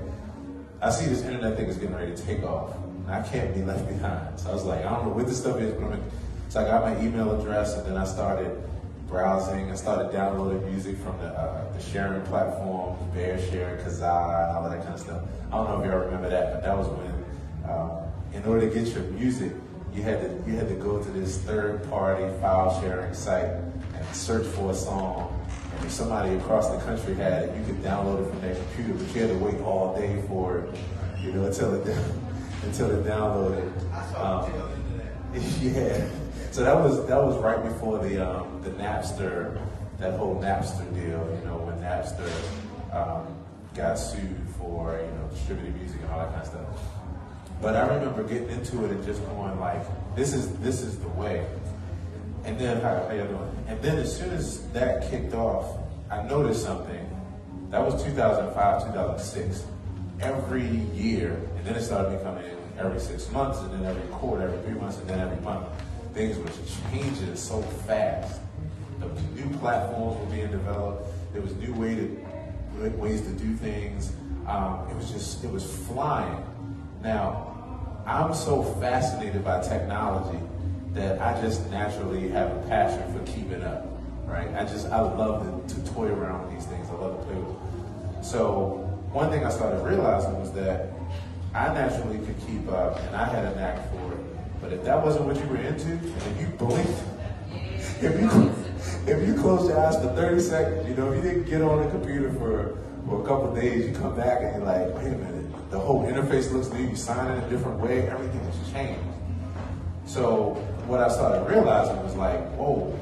I see this internet thing is getting ready to take off. I can't be left behind. So I was like, I don't know what this stuff is, but I'm so I got my email address and then I started browsing. I started downloading music from the, uh, the sharing platform, Bear Share, Kazaa, and all that kind of stuff. I don't know if y'all remember that, but that was when, um, in order to get your music, you had to you had to go to this third party file sharing site and search for a song. If somebody across the country had it, you could download it from their computer, but you had to wait all day for it, you know, until it until it downloaded. Um, the tail that. yeah. so that was that was right before the um, the Napster, that whole Napster deal. You know, when Napster um, got sued for you know distributed music and all that kind of stuff. But I remember getting into it and just going like, this is this is the way. And then how, you doing? And then as soon as that kicked off, I noticed something. That was 2005, 2006. Every year, and then it started becoming every six months, and then every quarter, every three months, and then every month. Things were changing so fast. The new platforms were being developed. There was new way to ways to do things. Um, it was just it was flying. Now, I'm so fascinated by technology that I just naturally have a passion for keeping up, right? I just, I love to, to toy around with these things. I love to play with them. So one thing I started realizing was that I naturally could keep up and I had a knack for it. But if that wasn't what you were into, and if you blinked, if you, if you closed your eyes for 30 seconds, you know, if you didn't get on the computer for, for a couple days, you come back and you're like, wait a minute, the whole interface looks new, you sign in a different way, everything has changed. So what I started realizing was like, whoa,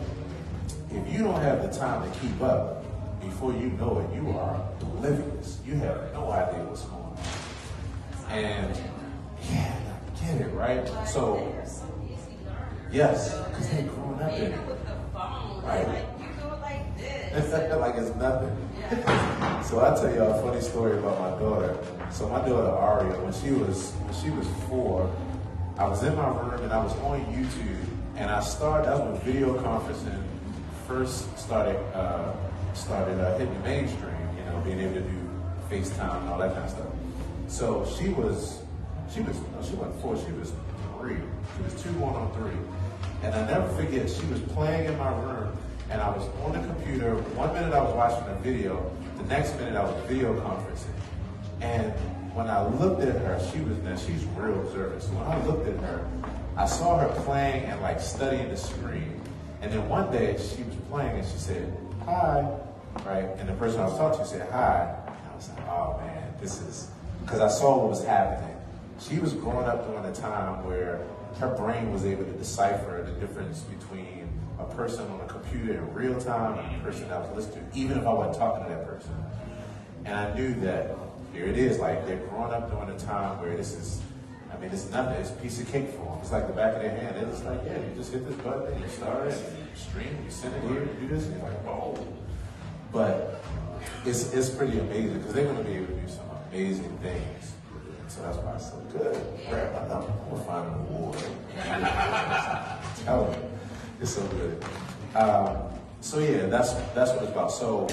if you don't have the time to keep up, before you know it, you are oblivious. You have no idea what's going on. And yeah, I get it, right? So yes, because they're growing up in it. Right. Like, you go like this. It's like it's nothing. so I'll tell y'all a funny story about my daughter. So my daughter Aria, when she was when she was four, I was in my room and I was on YouTube and I started. That was when video conferencing first started uh, started uh, hitting the mainstream. You know, being able to do FaceTime and all that kind of stuff. So she was she was no, she wasn't four. She was three. She was two going on three. And I never forget, she was playing in my room and I was on the computer. One minute I was watching a video, the next minute I was video conferencing. And when I looked at her, she was now she's real observant. So when I looked at her, I saw her playing and like studying the screen. And then one day she was playing and she said, "Hi," right? And the person I was talking to said, "Hi." And I was like, "Oh man, this is," because I saw what was happening. She was growing up during a time where her brain was able to decipher the difference between a person on a computer in real time and a person that was listening to, even if I wasn't talking to that person. And I knew that here it is, like they're growing up during a time where this is, I mean, it's nothing, it's a piece of cake for them. It's like the back of their hand. Just like, yeah, you just hit this button and you start it, and you stream, you send it here, you do this, and you're like, whoa. But it's, it's pretty amazing because they're going to be able to do some amazing things. So that's why it's so good. Grab my number, we'll find an award. Tell them. It's so good. Um, so yeah, that's that's what it's about. So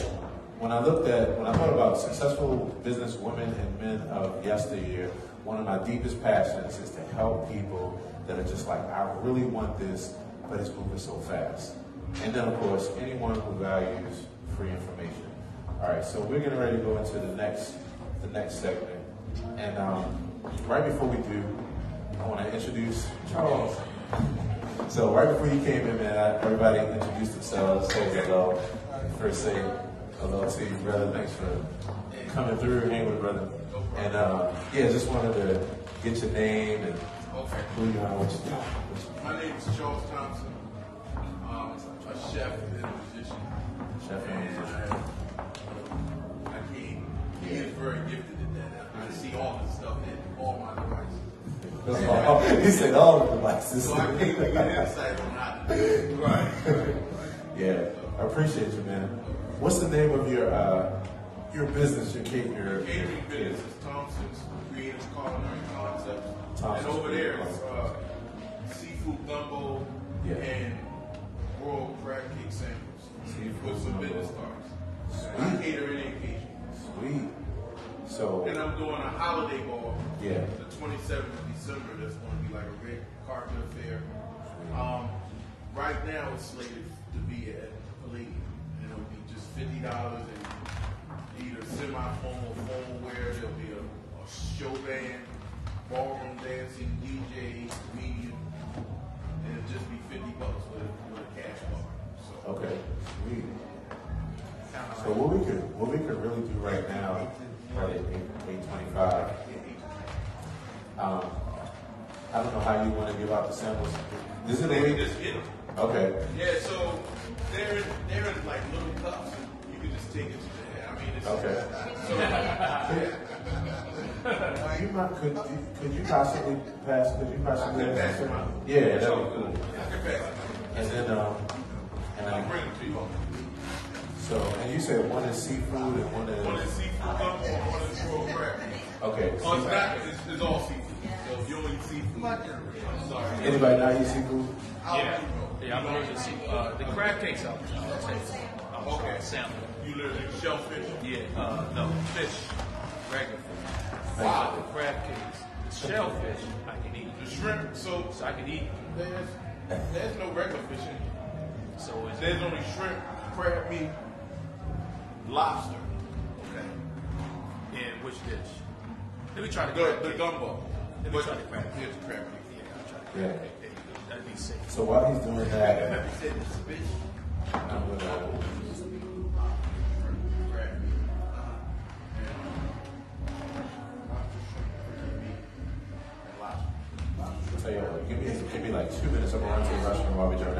when I looked at when I thought about successful business women and men of yesteryear, one of my deepest passions is to help people that are just like, I really want this, but it's moving so fast. And then of course, anyone who values free information. All right, so we're getting ready to go into the next the next segment. And um, right before we do, I want to introduce Charles. So right before you came in, man, everybody introduced themselves, say hello. First say hello to you, brother. Thanks for coming through, hanging with brother. And uh, yeah, just wanted to get your name and who you are, what you do. My name is Charles Thompson. Um, a chef and a musician. Chef and And musician. I, I came, he is very gifted at that. I see all the stuff in all my devices. he said all the devices. So I came to get insight on how to do it. Right, right, Yeah, I appreciate you, man. What's the name of your uh, your business, your cake, your Catering business is Thompson's Creative Culinary Concepts. Thompson's and over there is uh, seafood gumbo Yeah. and world crab cake samples Seafood with some gumbo. business cards. I Sweet. cater any occasion. Sweet. So And I'm doing a holiday ball. Yeah. The 27th of December. That's going to be like a red carpet affair. Um, right now it's slated to be at fifty dollars and either semi-formal, formal wear. There'll be a, a show band, ballroom dancing, DJ, comedian, and it'll just be fifty bucks with a, with a cash bar. So okay, sweet. So what we could what we could really do right now, right at eight twenty five. Um, I don't know how you want to give out the samples. This is the They just hit them. Okay. Yeah, so they're they're in like little cups. You can just take it to the head. I mean, it's Okay. So, You might, could, you, could you possibly pass, could you possibly? I could pass them. Yeah, that'd be cool. I can pass it. And then, um, and I'll I, bring them to you. so, and you said one is seafood and one is, One is seafood gumbo, one is grilled crab. okay. Oh, it's not. It's, it's all seafood. So if you don't eat seafood, I'm sorry. Anybody not eat seafood? Yeah, yeah, I'm allergic to sea. Uh, the crab cakes out. I'll taste. I'm Okay. okay. Salmon. You literally shellfish. Yeah, uh, no, fish, regular fish. Wow. The crab cakes, the shellfish, I can eat. The shrimp. So So I can eat. there's there's no regular fish in it. So it's There's only shrimp, crab meat, lobster. okay. In which dish? Let me try the The, crab the cake. gumbo. Let me try the crab cake. Here's the crab meat. Yeah, I'll try the Yeah. cake. There you go. That'd be safe. So while he's doing that, You said it's fish, I'm gonna, to the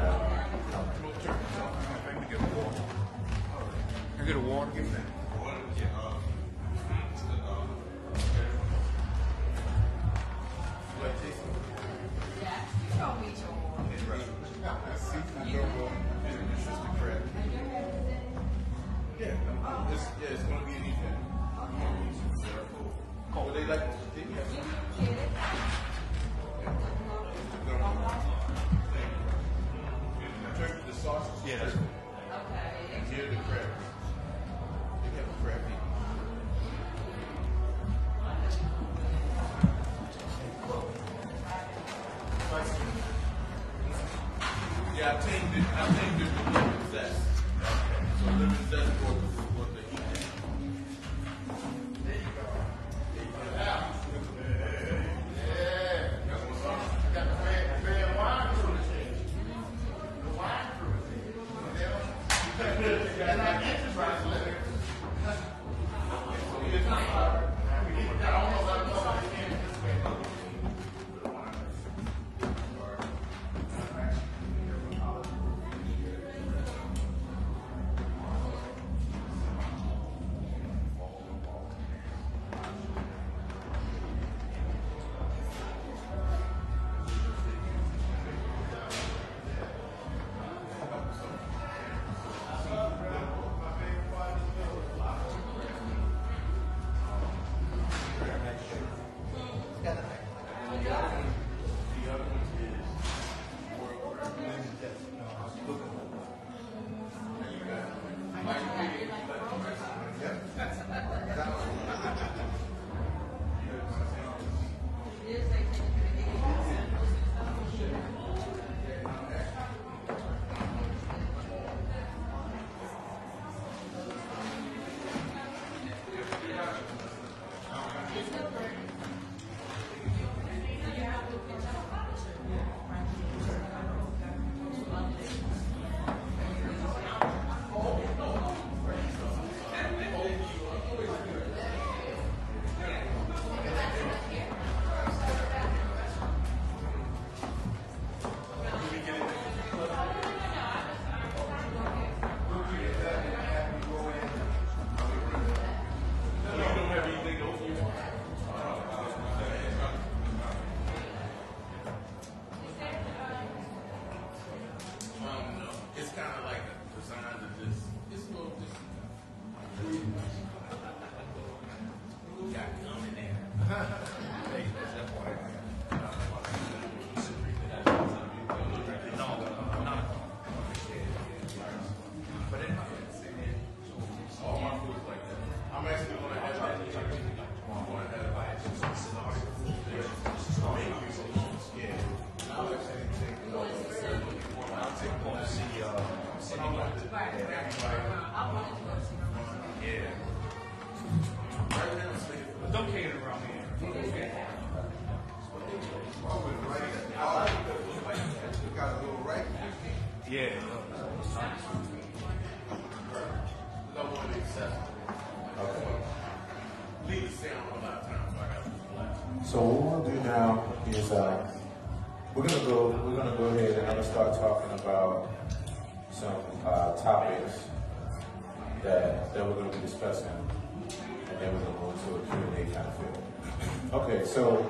Okay, so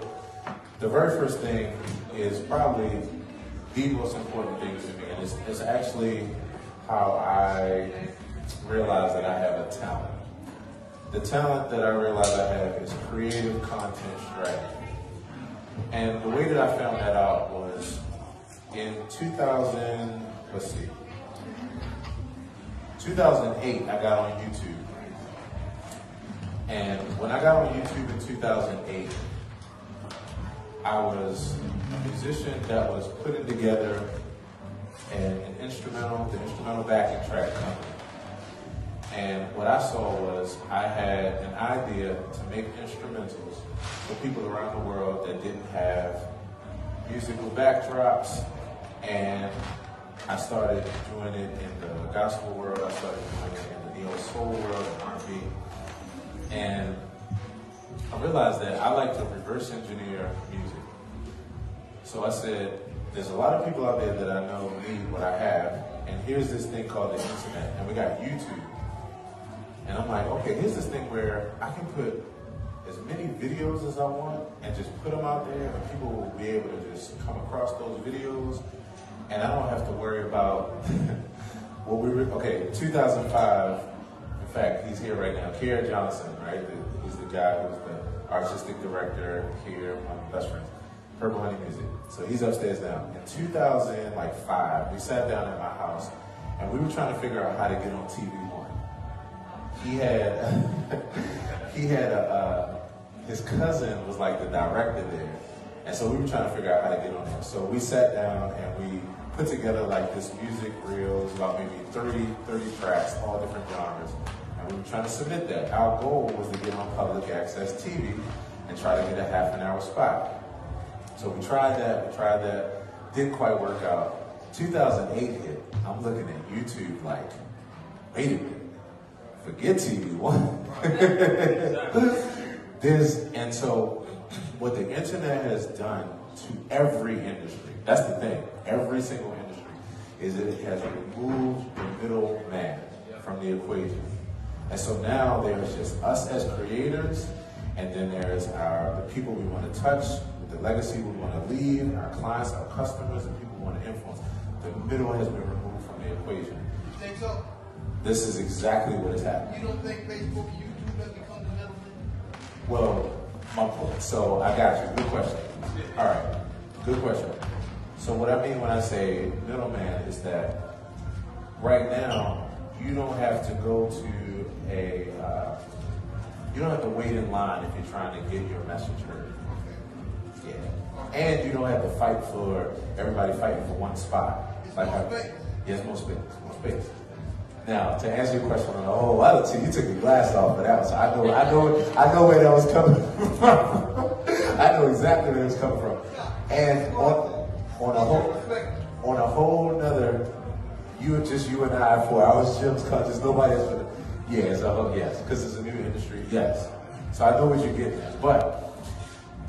the very first thing is probably the most important thing to me, and it's, it's actually how I realize that I have a talent. The talent that I realize I have is creative content strategy. And the way that I found that out was in 2000, let's see, 2008, I got on YouTube. And when I got on YouTube in 2008, I was a musician that was putting together an, an instrumental, the instrumental backing track company. And what I saw was I had an idea to make instrumentals for people around the world that didn't have musical backdrops. And I started doing it in the gospel world. I started doing it in the neo soul world R&B. And I realized that I like to reverse engineer music. So I said, there's a lot of people out there that I know need what I have, and here's this thing called the internet, and we got YouTube. And I'm like, okay, here's this thing where I can put as many videos as I want and just put them out there, and people will be able to just come across those videos, and I don't have to worry about what we were, okay, 2005, in fact, he's here right now, Kier Johnson, right? He's the guy who's the artistic director here, my best friend. Purple Honey Music. So he's upstairs now. In 2005, we sat down at my house and we were trying to figure out how to get on TV One. He had he had a uh, his cousin was like the director there, and so we were trying to figure out how to get on there. So we sat down and we put together like this music reels, about maybe 30, 30 tracks, all different genres, we were trying to submit that. Our goal was to get on public access TV and try to get a half an hour spot. So we tried that, we tried that, didn't quite work out. 2008 hit, I'm looking at YouTube like, wait a minute, forget TV One. There's, and so what the internet has done to every industry, that's the thing, every single industry, is it has removed the middle man from the equation. And so now there's just us as creators, and then there's our the people we want to touch, the legacy we want to leave, our clients, our customers, the people we want to influence. The middle has been removed from the equation. You think so? This is exactly what is happening. You don't think Facebook and YouTube has become the middleman? Well, my point. So I got you. Good question. All right. Good question. So what I mean when I say middleman is that right now you don't have to go to a uh, you don't have to wait in line if you're trying to get your message heard. Yeah. And you don't have to fight for everybody fighting for one spot. It's Like more space. Yes, more space. More space. Now, to answer your question on the whole other two, you took your glass off for that one, so I know, I know, I know where that was coming from. I know exactly where it was coming from. And on, on a whole, on a whole nother, you and just you and I for our GEMS conscious, nobody else. Yeah, so yes, because it's a new industry. Yes, so I know what you're getting at, but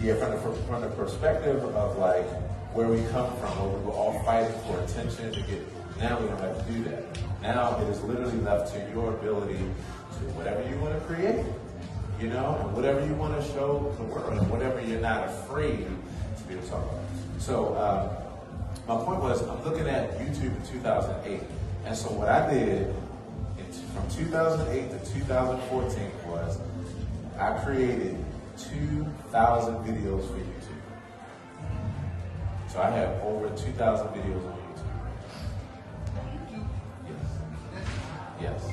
yeah, from the from the perspective of like where we come from, where we were all fighting for attention to get. Now we don't have to do that. Now it is literally left to your ability to whatever you want to create, you know, and whatever you want to show the world, and whatever you're not afraid to be able to talk about. So um, my point was, I'm looking at YouTube in 2008, and so what I did from 2008 to 2014 was I created 2,000 videos for YouTube. So I have over 2,000 videos on YouTube. Yes. Yes.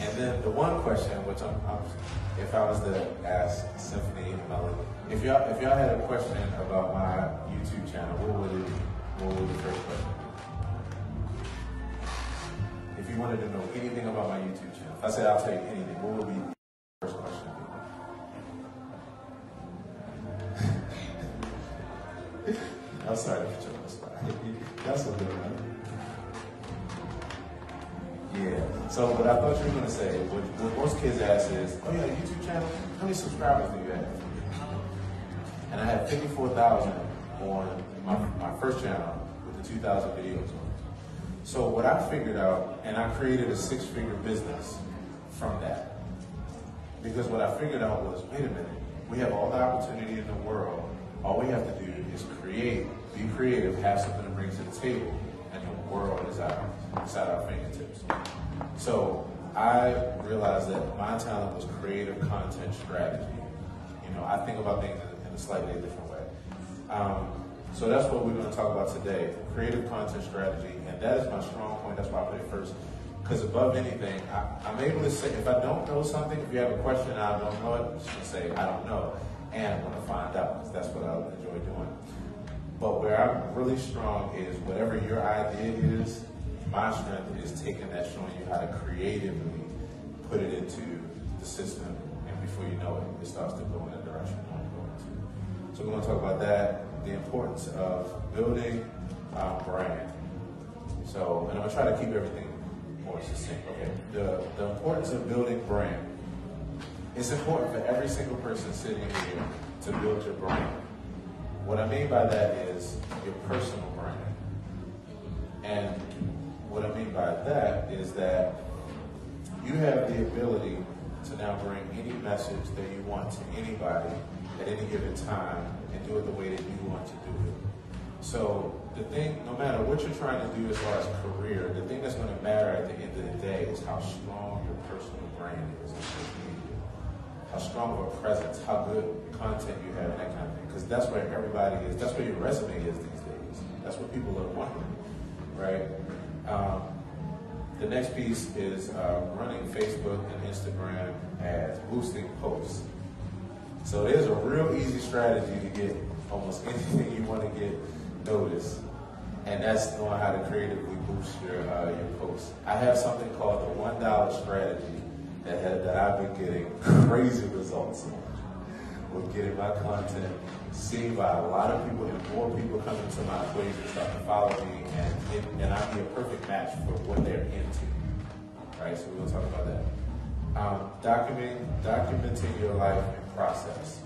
And then the one question, which I'm, I'm if I was to ask Symphony and Melody, if y'all if y'all had a question about my YouTube channel, what would it be? What would the first question? If you wanted to know anything about my YouTube channel, if I said I'll tell you anything, what would be the first question? I'm sorry to put you on the spot. That's a good one. Yeah. So what I thought you were gonna say, what, what most kids ask is, oh yeah, YouTube channel, how many subscribers do you have? And I have 54,000 on my, my first channel with the 2,000 videos. So what I figured out, and I created a six-figure business from that. Because what I figured out was, wait a minute, we have all the opportunity in the world. All we have to do is create, be creative, have something to bring to the table, and the world is out, it's at our fingertips. So I realized that my talent was creative content strategy. You know, I think about things in, a slightly different way. Um, so that's what we're going to talk about today, creative content strategy, that is my strong point. That's why I it first. Because above anything, I, am able to say, if I don't know something, if you have a question and I don't know it, just say, I don't know. And I'm going to find out, because that's what I enjoy doing. But where I'm really strong is whatever your idea is, my strength is taking that, showing you how to creatively put it into the system, and before you know it, it starts to go in the direction you want to go into. So we're going to talk about that, the importance of building a brand. So, and I'm to try to keep everything more succinct. Okay. The, the importance of building brand. It's important for every single person sitting here to build your brand. What I mean by that is your personal brand. And what I mean by that is that you have the ability to now bring any message that you want to anybody at any given time and do it the way that you want to do it. So the thing, no matter what you're trying to do as far as career, the thing that's going to matter at the end of the day is how strong your personal brand is social media, how strong of a presence, how good content you have, and that kind of thing. Because that's where everybody is. That's where your resume is these days. That's what people are wondering, right? Um, the next piece is uh, running Facebook and Instagram ads, boosting posts. So there's a real easy strategy to get almost anything you want to get noticed and that's knowing how to creatively boost your uh, your posts. I have something called the one dollar strategy that that I've been getting crazy results on. With getting my content seen by a lot of people and more people coming to my equation and start to follow me and it, and I'd be a perfect match for what they're into. Right, so we'll talk about that. Um, documenting documenting your life and process.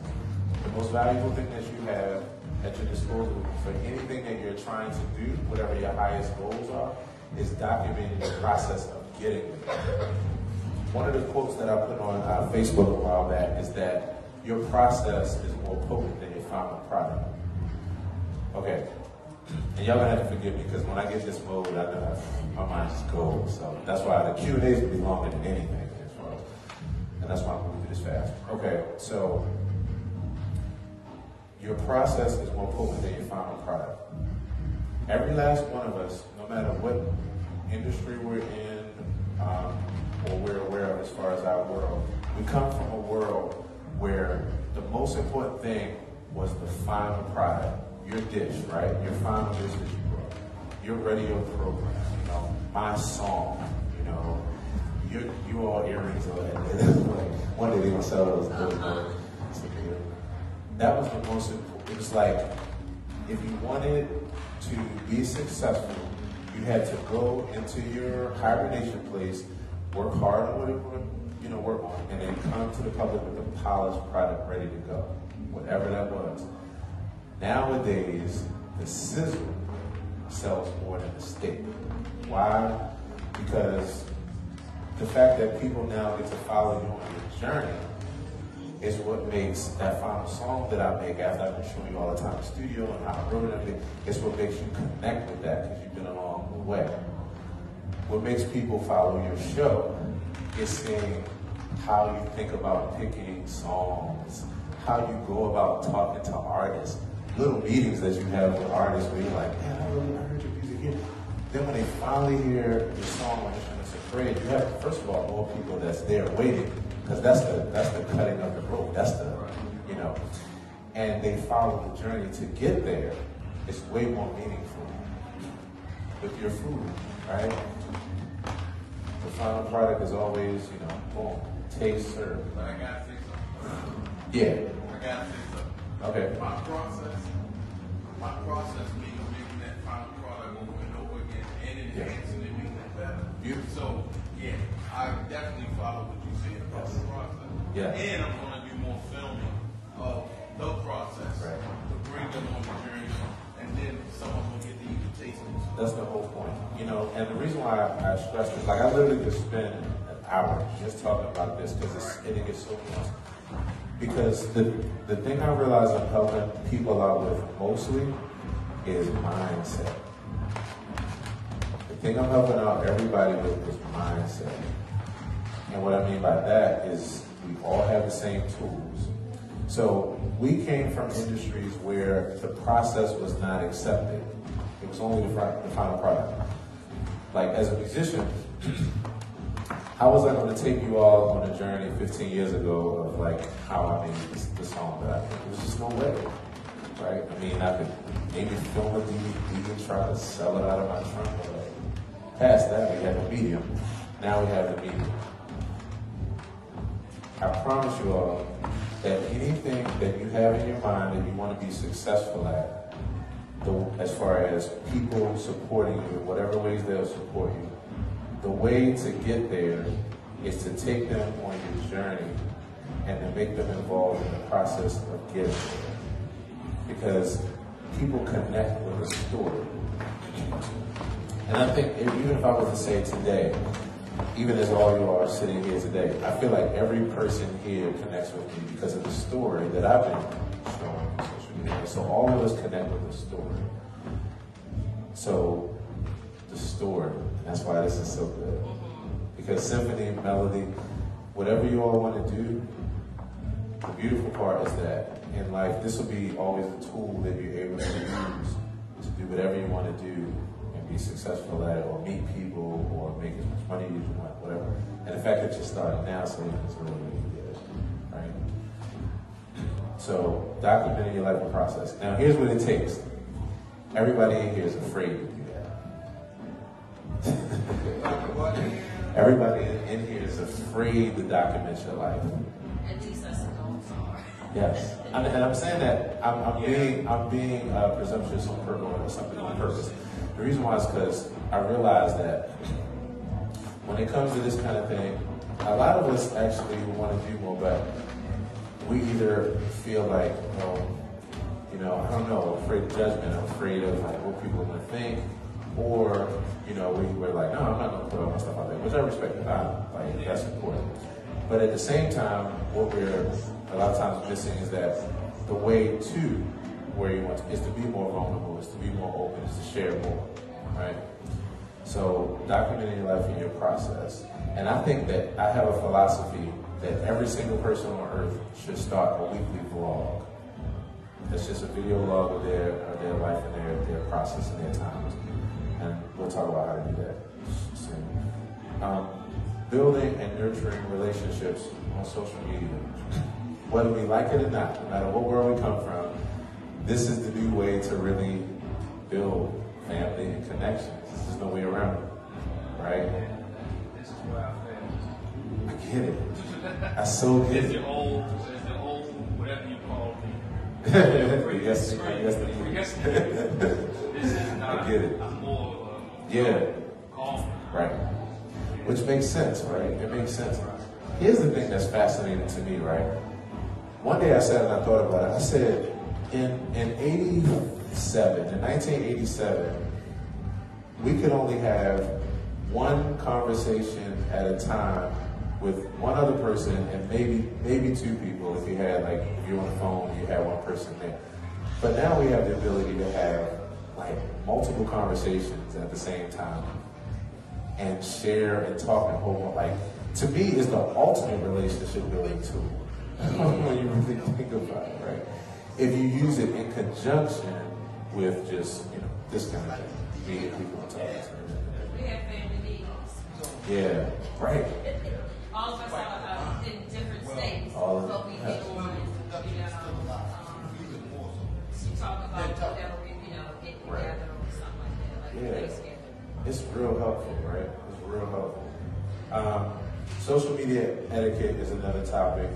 The most valuable thing that you have at your disposal for anything that you're trying to do, whatever your highest goals are, is documenting the process of getting there. One of the quotes that I put on uh, Facebook a while back is that your process is more potent than your final product. Okay. And y'all gonna have to forgive me because when I get this mode, I know my mind just goes. So that's why the Q and A's will be longer than anything, and that's why I'm moving this fast. Okay, so your process is more potent than your final product. Every last one of us, no matter what industry we're in um, or we're aware of as far as our world, we come from a world where the most important thing was the final product, your dish, right? Your final dish that you brought, your radio program, you know, my song, you know, you you all earrings, are like one day they gonna sell those that was the most important. It was like, if you wanted to be successful, you had to go into your hibernation place, work hard on whatever you know work on, and then come to the public with a polished product ready to go, whatever that was. Nowadays, the sizzle sells more than the steak. Why? Because the fact that people now get to follow you on your journey is what makes that final song that I make after I've been showing you all the time in the studio and how I wrote it. It's what makes you connect with that because you've been along the way. What makes people follow your show is seeing how you think about picking songs, how you go about talking to artists, little meetings that you have with artists where you're like, man, I really heard your music here. Then when they finally hear your song on Instruments of Praise, you have, first of all, more people that's there waiting because that's the that's the cutting of the rope. That's the you know, and they follow the journey to get there. It's way more meaningful with your food, right? The final product is always you know, boom, taste, serve. I gotta say something. Yeah. I gotta say something. Okay. My process, my process means making that final product over and over again and enhancing it, making it better. Beautiful. So, yeah, I definitely follow what you said about the yeah. And I'm going to do more filming of the process right. to bring them on the journey, and then someone's going to get the taste. That's the whole point, you know. And the reason why I, I stress this, like I literally just spend an hour just talking about this because it, it gets so long. Because the the thing I realize I'm helping people out with mostly is mindset. The thing I'm helping out everybody with is mindset. And what I mean by that is we all have the same tools. So we came from industries where the process was not accepted. It was only the, the final product. Like as a musician, how was I going to take you all on a journey 15 years ago of like how I made this, the song that I? There was just no way, right? I mean, I could maybe film a DVD and try to sell it out of my trunk, but past that, we had the medium. Now we have the medium. I promise you all that anything that you have in your mind that you want to be successful at, the, as far as people supporting you, whatever ways they'll support you, the way to get there is to take them on your journey and to make them involved in the process of getting there. Because people connect with a story. And I think if, even if I were to say today, even as all you are sitting here today, I feel like every person here connects with me because of the story that I've been showing on social media. So all of us connect with the story. So the story, and that's why this is so good. Because symphony, melody, whatever you all want to do, the beautiful part is that in life, this will be always a tool that you're able to use to do whatever you want to do be successful at it, or meet people, or make as much money as you want, whatever. And the fact that you're starting now, so it's really, really good, right? So documenting your life and process. Now, here's what it takes. Everybody in here is afraid to do that. Everybody in here is afraid to document your life. At least us adults are. Yes, and, and I'm saying that I'm, I'm being I'm being uh, presumptuous on purpose or something on purpose. The reason why is because I realize that when it comes to this kind of thing, a lot of us actually want to do more, but we either feel like, well, you know, I don't know, afraid of judgment, I'm afraid of like what people are going to think, or you know, we, we're like, no, I'm not going to put all my stuff out there, which I respect. I, like that's important. But at the same time, what we're a lot of times missing is that the way to where you want to is to be more vulnerable, is to be more open, is to share more, right? So documenting your life and your process. And I think that I have a philosophy that every single person on earth should start a weekly vlog. It's just a video log of their of their life and their, their process and their times. And we'll talk about how to do that soon. Um, building and nurturing relationships on social media. Whether we like it or not, no matter what world we come from, this is the new way to really build family and connections. There's no way around it, right? This is where I fail. I get it. I so get It's it. the old, it's the old, whatever you call me. yes, yes, Yes, This is not. I get it. I'm more of a. Yeah. Calm. Right. Which makes sense, right? It makes sense. Here's the thing that's fascinating to me, right? One day I sat and I thought about it. I said, in, in 87, in 1987, we could only have one conversation at a time with one other person and maybe maybe two people if you had like if you're on the phone you had one person there. But now we have the ability to have like multiple conversations at the same time and share and talk and hold on like to me is the ultimate relationship building tool when you really think about it, right? If you use it in conjunction with just you know this kind of thing, meeting people and talking to them. We have family meetings. Yeah, right. All of us are uh, in different states, All of but we get on, you know, um, to talk about whatever we, you know, get together or something like that, like Yeah. Thanksgiving. It's real helpful, right? It's real helpful. Um, social media etiquette is another topic.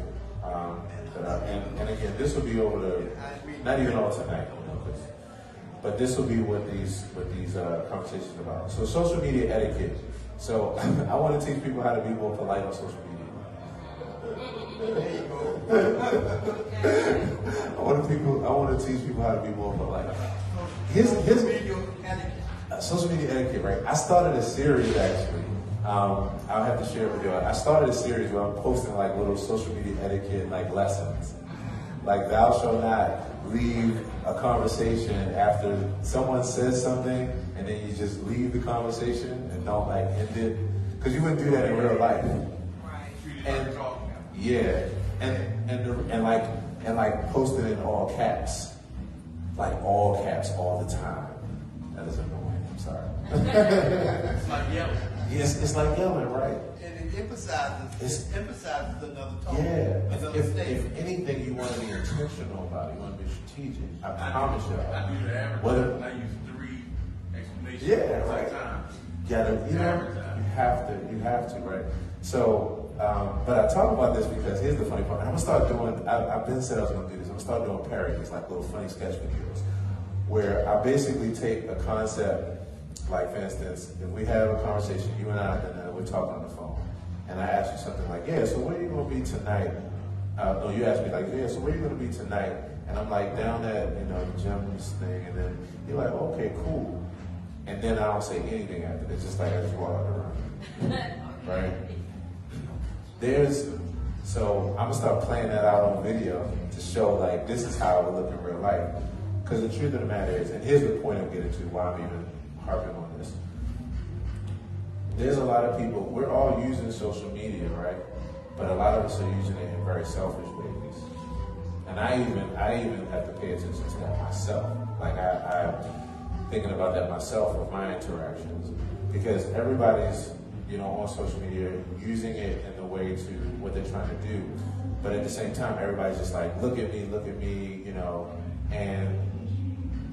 Um, I, and, and again, this will be over the, not even all tonight, you know, but this will be what these what these uh, conversations are about. So social media etiquette. So I want to teach people how to be more polite on social media. I want to people. I want to teach people how to be more polite. Here's here's Video etiquette. uh, social media etiquette, right? I started a series actually. Um, I'll have to share it with you. I started a series where I'm posting like little social media etiquette like lessons. Like thou shalt not leave a conversation after someone says something and then you just leave the conversation and don't like end it. Cause you wouldn't do that in real life. Right. And yeah, and and and like and like posting in all caps, like all caps all the time. That is annoying. I'm sorry. It's like yelling. Yes, it's like yelling, right? And it emphasizes, It's- it emphasizes another tone. Yeah. Another If, if statement. anything, you want to be intentional about it. You want to be strategic. I promise you. I do the average. Whether I use three explanations. Yeah, at right. a time. Yeah, the- you know, you have to, you have to, right? So, um, but I talk about this because here's the funny part. I'm gonna start doing. I, I've been said I was gonna do this. I'm gonna start doing parodies, like little funny sketch videos, where I basically take a concept, like for instance, if we have a conversation, you and I, and uh, we're talking on the phone, and I ask you something like, "Yeah, so where are you gonna be tonight?" Uh, no, you ask me like, "Yeah, so where are you gonna be tonight?" And I'm like, "Down at you know Jim's thing," and then you're like, "Okay, cool." And then I don't say anything after that, just like I just walk out the room. Right? There's, so I'm gonna start playing that out on video to show like this is how it would look in real life. Because the truth of the matter is, and here's the point I'm getting to why I'm even harping on this. There's a lot of people, we're all using social media, right? But a lot of us are using it in very selfish ways. And I even I even have to pay attention to that myself. Like I, I'm thinking about that myself with my interactions because everybody's you know on social media using it in the way to what they're trying to do, but at the same time everybody's just like look at me, look at me, you know, and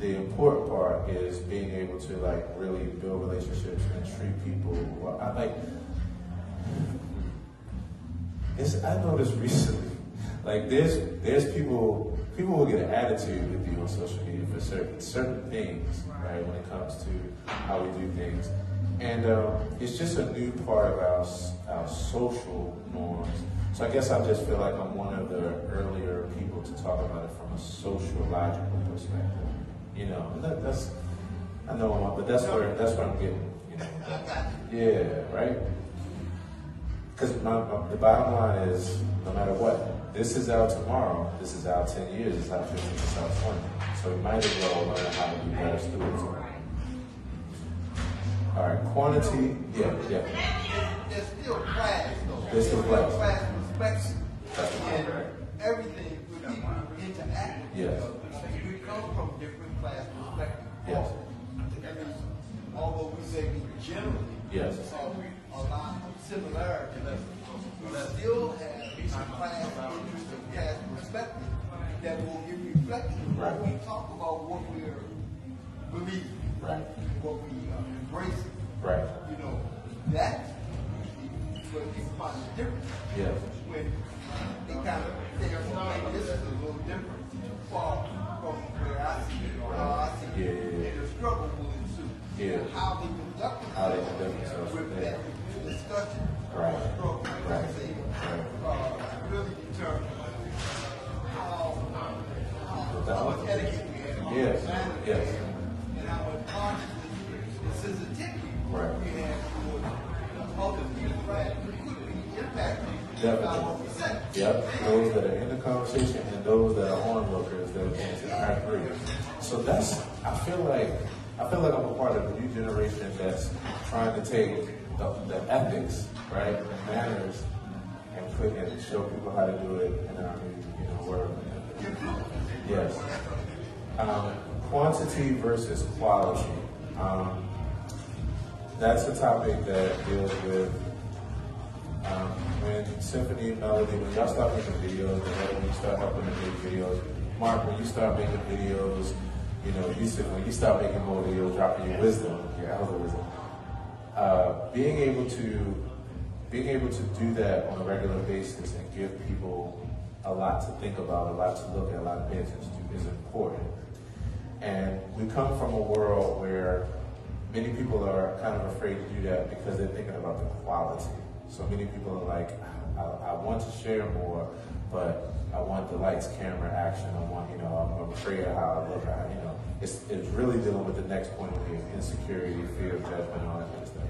the important part is being able to like really build relationships and treat people. I like. It's, I noticed recently, like there's there's people people will get an attitude with you on social media for certain certain things, right? When it comes to how we do things, and um, it's just a new part of our our social norms. So I guess I just feel like I'm one of the earlier people to talk about it from a sociological perspective. You know, and that, that's I know I'm, but that's where that's where I'm getting. You know, I got you. yeah, right. Because the bottom line is, no matter what, this is out tomorrow. This is out ten years. It's out fifteen. It's out twenty. So we might as well learn how to be better it. All right, quantity. Yeah, yeah. There's still class though. There's still class. Class perspective. That's And right. everything with people interact. Yes. We come from different class perspectives. Yes. And although we say we generally. Yes. saw A lot of similarity We still have a class interest and class perspective that will get reflected when we talk about what we're believing. Right. What we are embracing. Right. You know, that's what people find it different. Yes. When they kind of say, this is a little different, too Yeah, yeah, yeah. And the struggle will ensue. Yeah. How they conduct How they themselves conduct themselves, with that discussion, Right. struggle, Right. Right. uh, really determine how, how, how much etiquette we have, Yes. much manners we Yes. and how much consciousness and sensitivity Right. we have towards other people, right? Could be impacting Definitely. Yep, those that are in the conversation and those that are onlookers that I agree. So that's I feel like I feel like I'm a part of a new generation that's trying to take the, the ethics, right, the manners, and put and show people how to do it in our you know, world. Yes. Um, quantity versus quality. Um, that's a topic that deals with um, when Symphony and Melody, when y'all start making videos, and when you start helping to make videos, Mark, when you start making videos, you know, you said when you start making more videos, dropping your wisdom, your elder wisdom, uh, being able to being able to do that on a regular basis and give people a lot to think about, a lot to look at, a lot to pay attention to is important. And we come from a world where many people are kind of afraid to do that because they're thinking about the quality. So many people are like, "Ah, I, I want to share more, but I want the lights, camera, action. I want, you know, I'm, afraid of how I look. I, you know, it's, it's really dealing with the next point of view, insecurity, fear, of judgment, all that kind of stuff.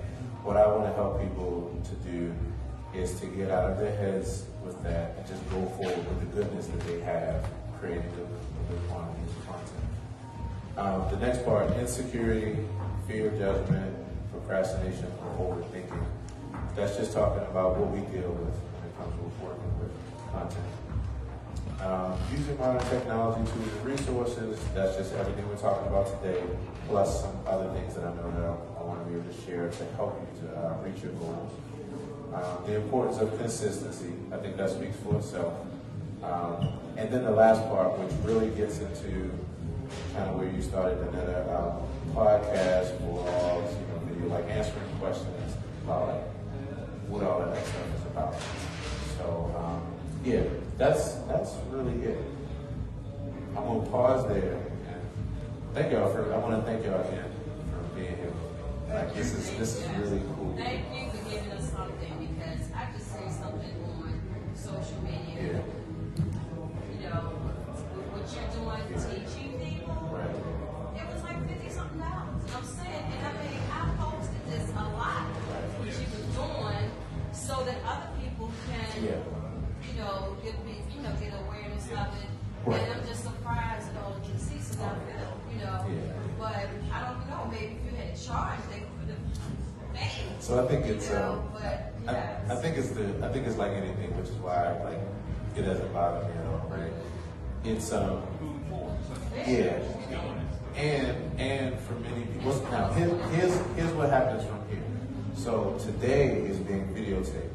What I want to help people to do is to get out of their heads with that and just go forward with the goodness that they have creating the, the quantities of content. Um, the next part, insecurity, fear, of judgment, procrastination, or overthinking. That's just talking about what we deal with when it comes to working with content. Um, using modern technology tools and resources, that's just everything we're talking about today, plus some other things that I know that I, want to be able to share to help you to uh, reach your goals. Um, the importance of consistency, I think that speaks for itself. Um, and then the last part, which really gets into kind of where you started another um, podcast, blogs, you know, video, like answering questions about like what all that stuff is about. So um, yeah, that's that's really it. I'm gonna pause there. Thank y'all for. I want to thank y'all again for being here. Like this is this is really cool.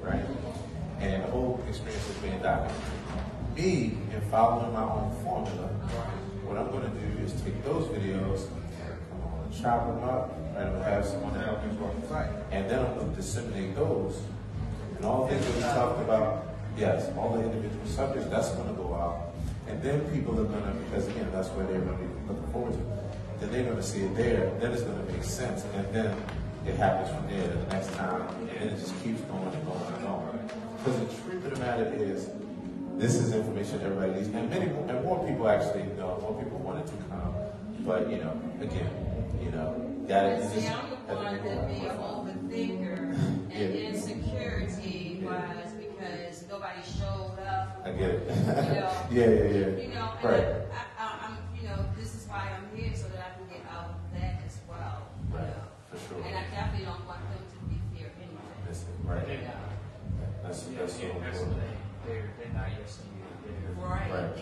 Right? And the whole experience is being documented. Me, in following my own formula, what I'm going to do is take those videos, on, chop them up, right? I'm have someone to help me work and then I'm going to disseminate those. And all the things that we talked about, yes, all the individual subjects, that's going to go out. And then people are going to, because again, that's where they're going to be looking forward to. Then they're going to see it there. Then it's going to make sense. And then it happens from there the next time. And it just keeps going and going. Because the truth of the matter is, this is information everybody needs. And many more, and more people actually know, more people wanted to come. But, you know, again, you know, got it. See, I'm the one that be an overthinker and Yeah. insecurity wise because nobody showed up. I get it. You know, yeah, yeah, yeah. You know, and right. I, I, I'm, you know, this is why I'm here so that I can get out of that as well. you Right, know. for sure. And I definitely don't want them to be fear. That's it, right. Yeah. That's, Yeah, that's so yeah, that's important. they, they're, they're not yesterday, they're, Right. Right. they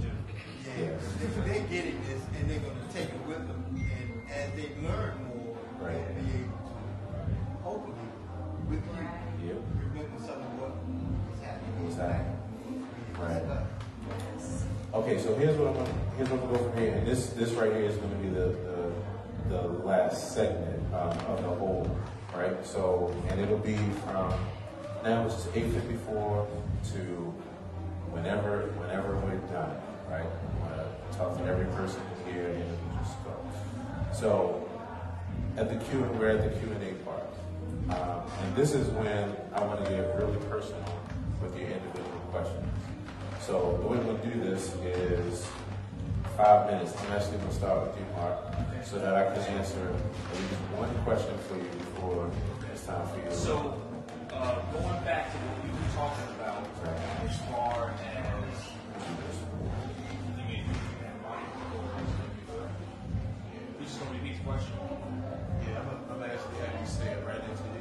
just. Yeah, they- they getting this and they're gonna take it with them, and as they learn more, Right. they'll be able to, hopefully, with you, Yep. remember some of what is happening. Exactly. Right. Okay, so here's what I'm gonna, here's what I'm gonna go from here, and this, this right here is gonna be the, the, the last segment, um, of the whole, right? So, and it'll be from, now it's eight fifty-four to whenever, whenever we're done, right? Gonna talk to every person here and we just go. So, at the Q, and we're at the Q and A part. Um, and this is when I want to get really personal with your individual questions. So the way we're going to do this is five minutes. I'm actually going to start with you, Mark, so that I can answer at least one question for you before it's time for you. So, uh, going back to what we were talking about, as far as, we just gonna repeat the question? Yeah, I'm, I'm actually have you say it right into the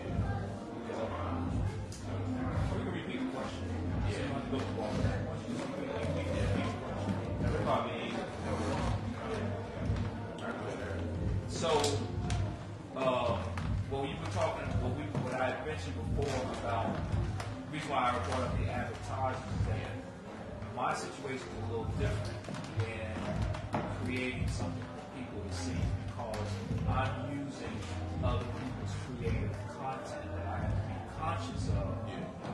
conscious of.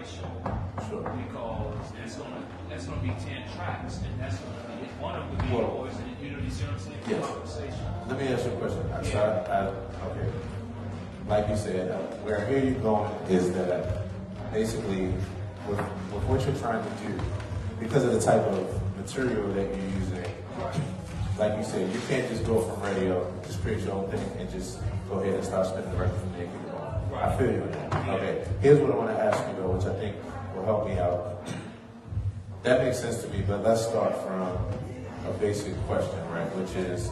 Instruments of Praise show. Sure. Because that's gonna that's gonna be ten tracks, and that's gonna be one of the Well- yours, and you know, you see what I'm saying? Yes. Conversation. Let me ask you a question. I, so I, I, okay. Like you said, where I hear you going is that basically with, with what you're trying to do, because of the type of material that you're using, like you said, you can't just go from radio, just create your own thing and just go ahead and start spinning the record from there and keep it going. I feel you. Okay. Here's what I want to ask you though, which I think will help me out. That makes sense to me, but let's start from a basic question, right? Which is,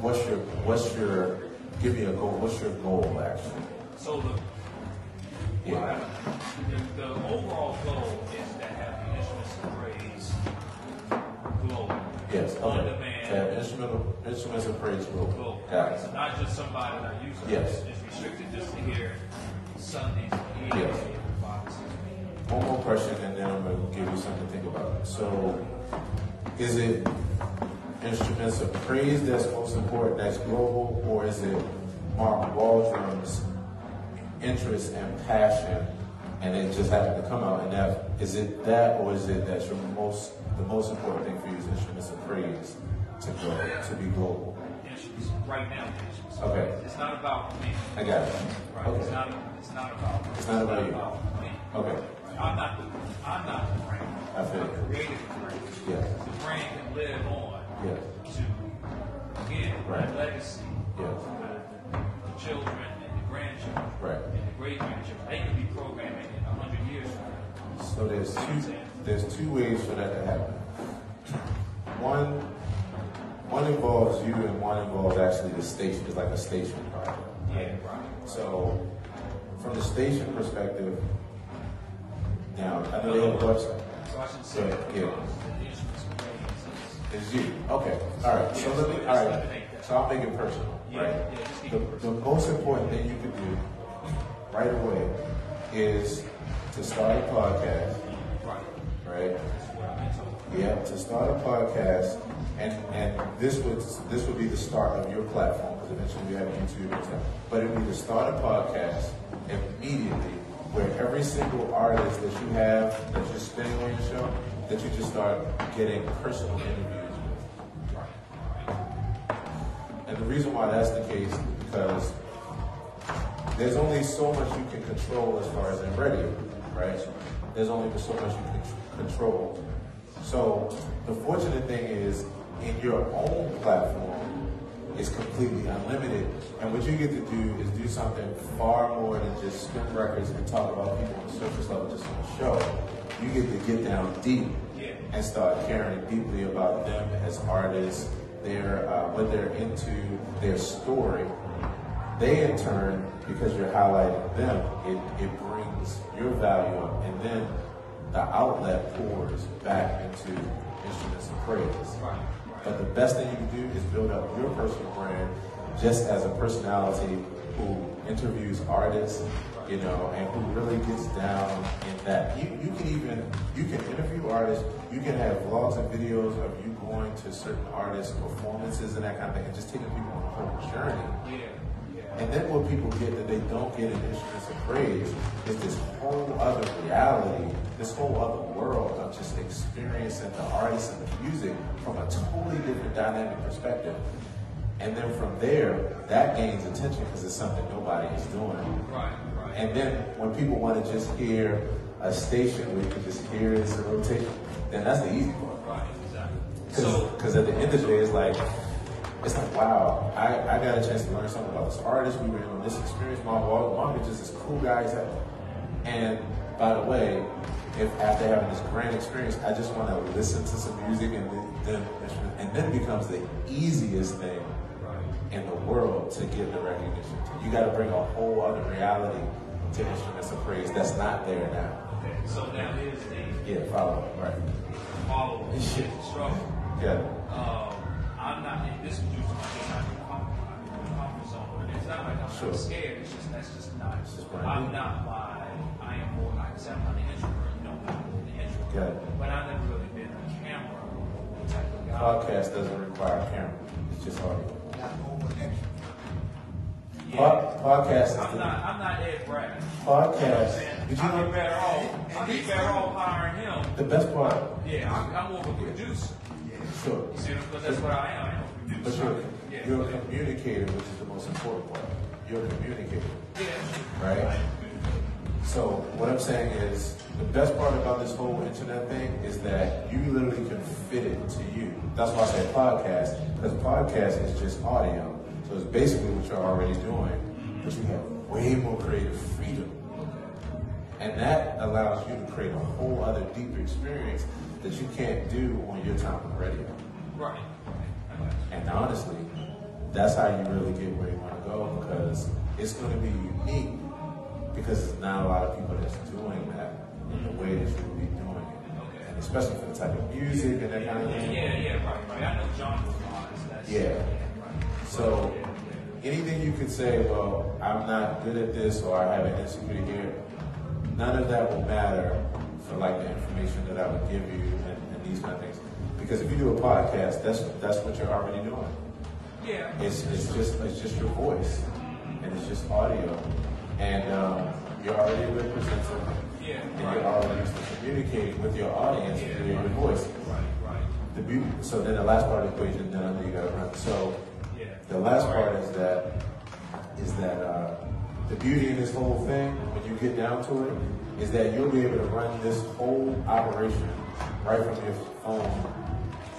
what's your, what's your, give me a goal, what's your goal actually? So the Yeah. the, the overall goal is Yes, On okay. demand. To have instrumental, instruments of praise global. global. Got It's it. not just somebody that uses it. Yes. It's restricted just to hear Sundays, Yes. One more question and then I'm gonna give you something to think about. So, is it instruments of praise that's most important, that's global, or is it Mark Waldrum's interest and passion, and it just happened to come out? And that is it that, or is it that your most the most important thing for you is instruments of to go to be global? Instruments, right now, of Okay. It's not about me. I got it. Right. It's Okay. not. It's not about. It's not about you. me. Okay. Right. I'm not the. I'm not the brand. I feel I'm creating the brand. Yes. The brand can live on Yes. to again Right. legacy. Yes. The, children and the grandchildren. Right. And the great grandchildren. They can be programming in a hundred years from now. So there's two, there's two ways for that to happen. One, one involves you and one involves actually the station. It's like a station project. Yeah. Right. So from the station perspective, now, I know they have a website. So I should say. Yeah, yeah. The instruments of praise is- It's you. Okay. All right. So let me, all right. So I'll make it personal, right? yeah, just keep The, the most important thing you can do right away is to start a podcast, Right. right? Yeah, to start a podcast, and and this would this would be the start of your platform because eventually we have YouTube and. But it would be to start a podcast immediately, where every single artist that you have that you're spinning on your show, that you just start getting personal interviews with. And the reason why that's the case is because there's only so much you can control as far as in radio, right? There's only so much you can control. So the fortunate thing is, in your own platform, it's completely unlimited. And what you get to do is do something far more than just spin records and talk about people on the surface level just on the show. You get to get down deep and start caring deeply about them as artists, their uh, what they're into, their story. They in turn, because you're highlighting them, it, it brings your value up, and then the outlet pours back into instruments of praise. But the best thing you can do is build up your personal brand just as a personality who interviews artists, you know, and who really gets down in that. You, you can even, you can interview artists, you can have vlogs and videos of you going to certain artists' performances and that kind of thing, and just taking people on a whole journey. Yeah. And then what people get that they don't get in instruments of praise is this whole other reality, this whole other world of just experiencing the artist and the music from a totally different dynamic perspective. And then from there, that gains attention because it's something nobody is doing. Right. Right. And then when people want to just hear a station where you can just hear it's a rotation, then that's the easy part. Right. Exactly. So. Because at the end of the day, it's like, it's like, wow, I, I got a chance to learn something about this artist. We were in on this experience. Mark Mark is just this cool guy. And by the way, if after having this grand experience, I just want to listen to some music and then, and then it becomes the easiest thing in the world to get the recognition. You got to bring a whole other reality to instruments of praise that's not there now. Okay. So now here's the Yeah, follow, up right? follow-up. Shit. Struggle. Yeah, Um, I'm not, and this was due to my not like I'm Sure. scared. It's just that's just not. It's I'm not my. I am more like I said, I'm not an introvert. You know, I'm an introvert. Got it. But I've never really been a camera type of guy. Podcast doesn't require a camera. It's just audio. Not over extra. Yeah. Pod- podcast I'm not. I'm not Ed Brad. podcast. And Did you I'd be know better off. I'd be better off hiring him. the best part? Yeah, I'm, I'm more of a producer. Sure. You see, because that's what I am. I am a But you're, you're a communicator, which is the most important part. You're a communicator, right? So what I'm saying is, the best part about this whole internet thing is that you literally can fit it to you. That's why I say podcast, because podcast is just audio. So it's basically what you're already doing, but you have way more creative freedom. And that allows you to create a whole other deeper experience that you can't do on your time on radio. Right. And honestly, that's how you really get where you want to go because it's going to be unique because there's not a lot of people that's doing that in the way that you would be doing it. And especially for the type of music and that kind of thing. yeah, yeah, right, right. I know John was honest. Yeah. So anything you could say, well, I'm not good at this or I have an insecurity here, none of that will matter for like the information that I would give you and, and these kind of things. Because if you do a podcast, that's that's what you're already doing. Yeah. It's, it's just it's just your voice, and it's just audio, and um, you're already a good presenter, Yeah, and right. you're already communicating with your audience Yeah, via your right. voice. Right, right. The beauty, so then the last part of the equation, then I know you got to run. So Yeah. the last part is that is that uh, the beauty in this whole thing, when you get down to it, is that you'll be able to run this whole operation right from your phone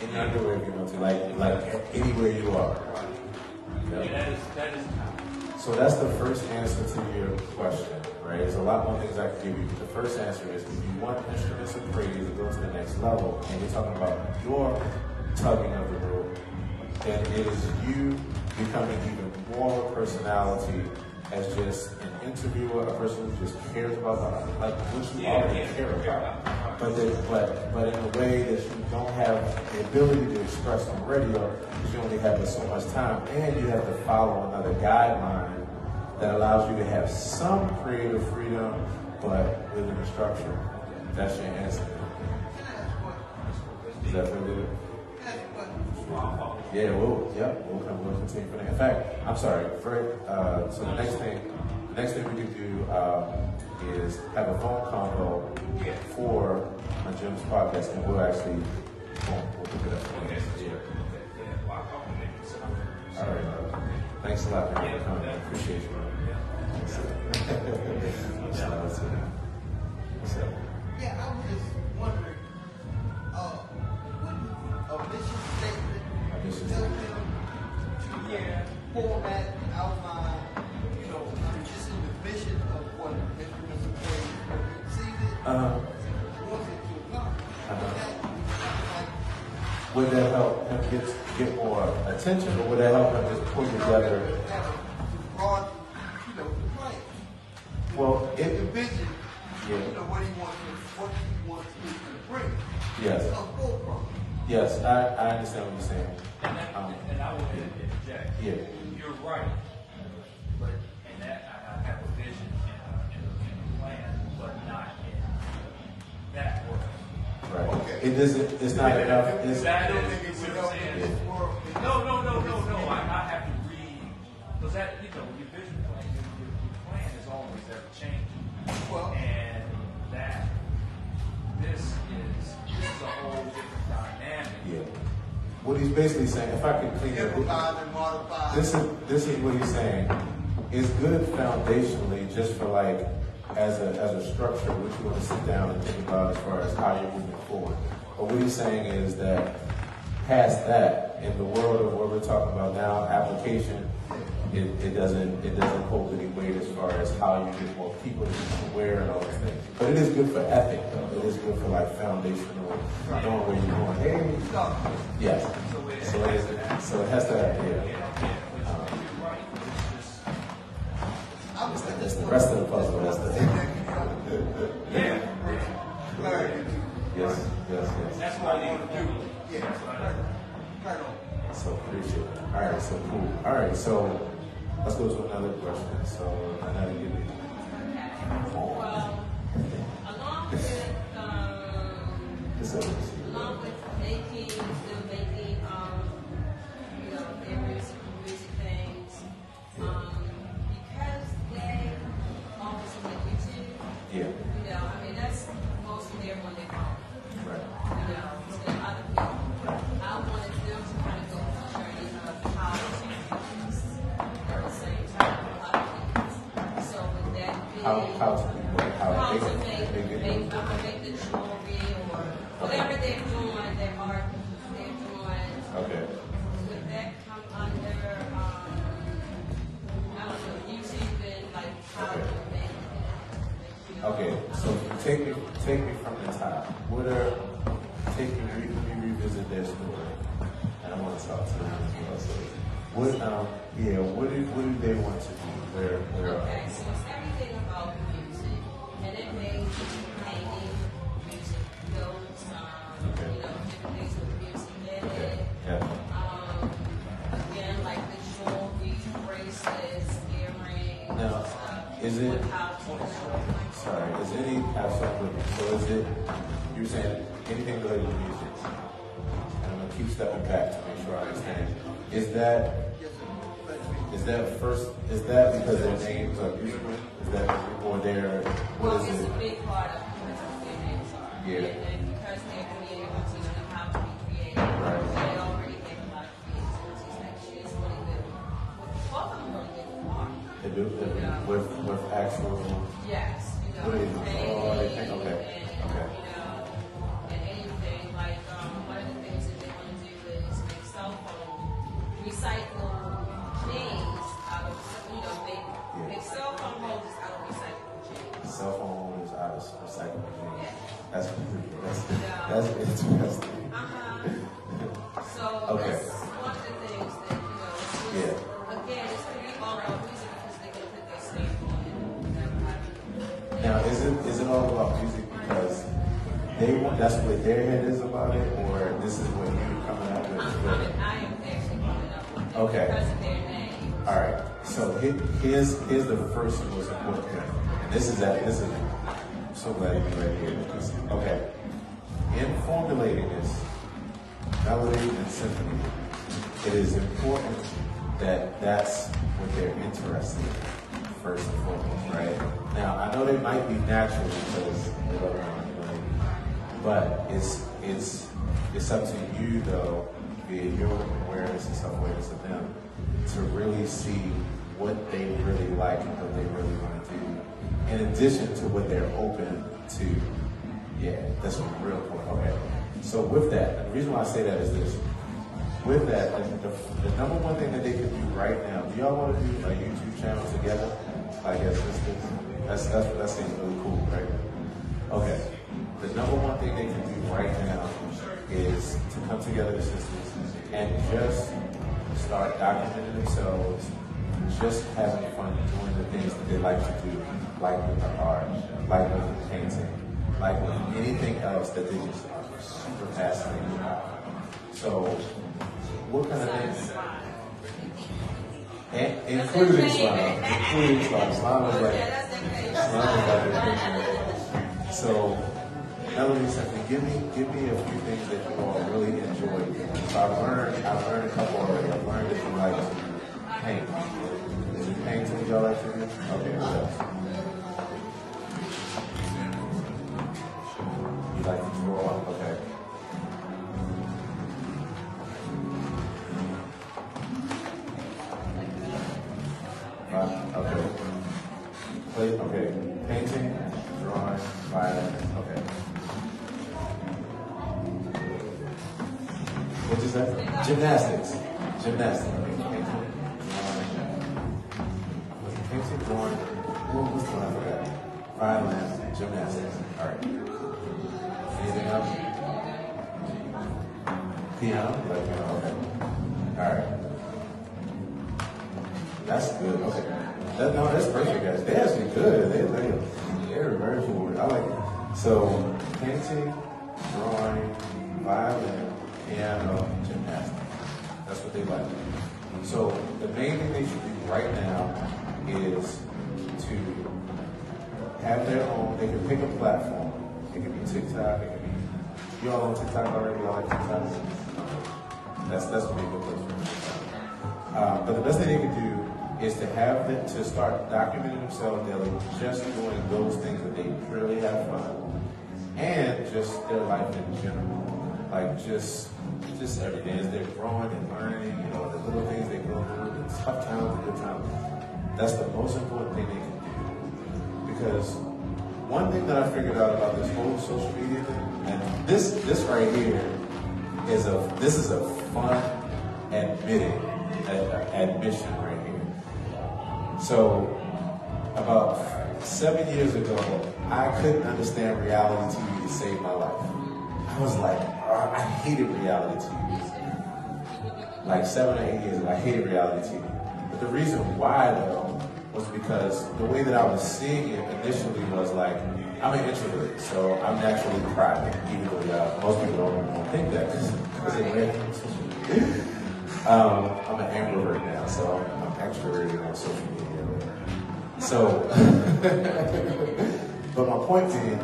in your underwear if you want to, like like anywhere you are. Yeah, Yeah. that is, that is, So that's the first answer to your question, right? There's a lot more things I can give you. But the first answer is if you want instruments of praise to go to the next level, and you're talking about your tugging of the rope, then it is you becoming even more personality as just an interviewer, a person who just cares about the, like what you Yeah, already yeah, care about. But, the, but but in a way that you don't have the ability to express on radio because you only have so much time, and you have to follow another guideline that allows you to have some creative freedom, but within a structure. That's your answer. Can I ask a question? Does that feel good? Can I ask a question? Yeah, we'll, yep, we'll come, we'll continue for that. In fact, I'm sorry, for, uh, so the next thing, next thing we can do, um, is have a phone combo for my GEMS podcast, and we'll actually, boom, we'll pick it up. okay. Yeah. Yeah, well, I'll call him. So, All right, uh, thanks a lot, man, for coming, appreciate you, man. What's up? What's up? What's up? Yeah, I was just wondering, uh, what a mission statement A mission tell statement. them to Yeah. format, outline, That, would that help him get, get more attention, or would that help him just pull together? like, have a you know, the plan. Well, if The it, vision, Yeah. you know, what he wants to, what he wants to bring. Yes. Yes, I, I understand what you're saying. And, that, Um, and I will interject. Yeah. You're right. But, and that, I I have a vision and a, and a, and a plan, but not in that world. Right. Okay. It doesn't, it's not enough, it's, That I don't think it see would what I'm saying? this world. No, no, no, no, no. I, I have to read because that you know your vision plan, your, your, your plan is always ever changing. Well- and that this is this is a whole different dynamic. yeah. What he's basically saying, if I could clean it, Improvise this is, this is what he's saying. It's good foundationally just for like, as a, as a structure, which you want to sit down and think about as far as how you're moving forward. But what he's saying is that past that, in the world of what we're talking about now, application, it, it doesn't it doesn't hold any weight as far as how you get more people to be aware and all those things. But it is good for ethic though. It is good for like foundational knowing where you're going. Hey, yes. So it is so it has to yeah. I was That's the rest of the puzzle. That's the Clarity. yes, yes, yes. That's what I need to do. Yeah. Right on. So appreciate it. All right, so cool. All right, so let's go to another question. So another give me. Okay. Well, along with, um, along with how how stepping back to make sure I understand. Is that is that first is that because their names are beautiful? Is that or their Well, what is it's it? a big part of what their names are. Yeah. And, and because they're creative, you know how to be creative. Right. They already have a lot of creativity. Like she is really good. Both of them really good. They do they do with with actual Yes, you know, here's here's the first most important thing, and this is that this is I'm so glad you're right here. Okay. In formulating this melody and symphony, it is important that that's what they're interested in first and foremost, right? Now I know they might be natural because they money, but it's it's it's up to you though, via your awareness and self-awareness of them, to really see what they really like and what they really want to do. In addition to what they're open to. Yeah, that's a real important. Okay. So with that, the reason why I say that is this. With that, the, the, number one thing that they can do right now, do y'all want to do a YouTube channel together? Like as sisters? That's, that's, that seems really cool, right? Okay. The number one thing they can do right now is to come together as sisters and just start documenting themselves, just having fun doing the things that they like to do, like with the art, like with the painting, like with anything else that they just are super fascinated about. So, what kind of things? And, including slime, including slime. Slime is Yeah, like that's their name. slime is like. So, Melody simply give me give me a few things that you all really enjoy. So I've learned I've learned a couple already. I've learned that you like paint. Is it painting y'all like to do? Okay? You like to draw? Okay. Uh, okay. Play, okay. Painting, drawing, violin. Okay. What is that? Gymnastics. Gymnastics. Drawing. Painting, drawing. What was the one I forgot? Violin, gymnastics. All right. Anything else? Piano? Like, piano. Okay. All right. That's good. Okay. That, no, that's perfect, guys. They actually good. They, they, they're very forward. I like it. So, painting, drawing, violin, piano, gymnastics. That's what they like. So, the main thing they should do right now is to have their own, they can pick a platform. It can be TikTok, it can be, you all on TikTok already, you all like TikTok? That's, that's what people put uh, But the best thing they can do is to have them, to start documenting themselves daily, just doing those things that they really have fun, and just their life in general. Like just, just every day as they're growing and learning, you know, the little things they go through, the tough times, the good times. That's the most important thing they can do. Because one thing that I figured out about this whole social media thing, and this, this right here is a, this is a fun admitting, ad- admission right here. So about seven years ago, I couldn't understand reality TV to save my life. I was like, "Oh, I hated reality TV. Like seven or eight years ago, I hated reality TV. But the reason why though was because the way that I was seeing it initially was like, I'm an introvert, so I'm naturally private, even though uh, most people don't, think that um, I'm an ambivert now, so I'm extroverted on social media. So, but my point being,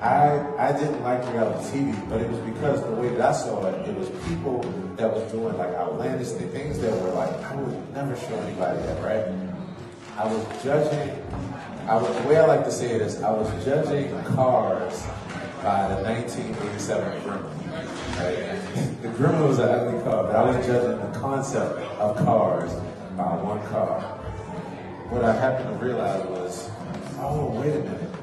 I I didn't like reality TV, but it was because the way that I saw it, it was people that was doing like outlandish things that were like I would never show anybody that, right? I was judging. I was, the way I like to say it is, I was judging cars by the 1987 Gremlin. Right? The Gremlin was an ugly car, but I was judging the concept of cars by one car. What I happened to realize was, oh wait a minute,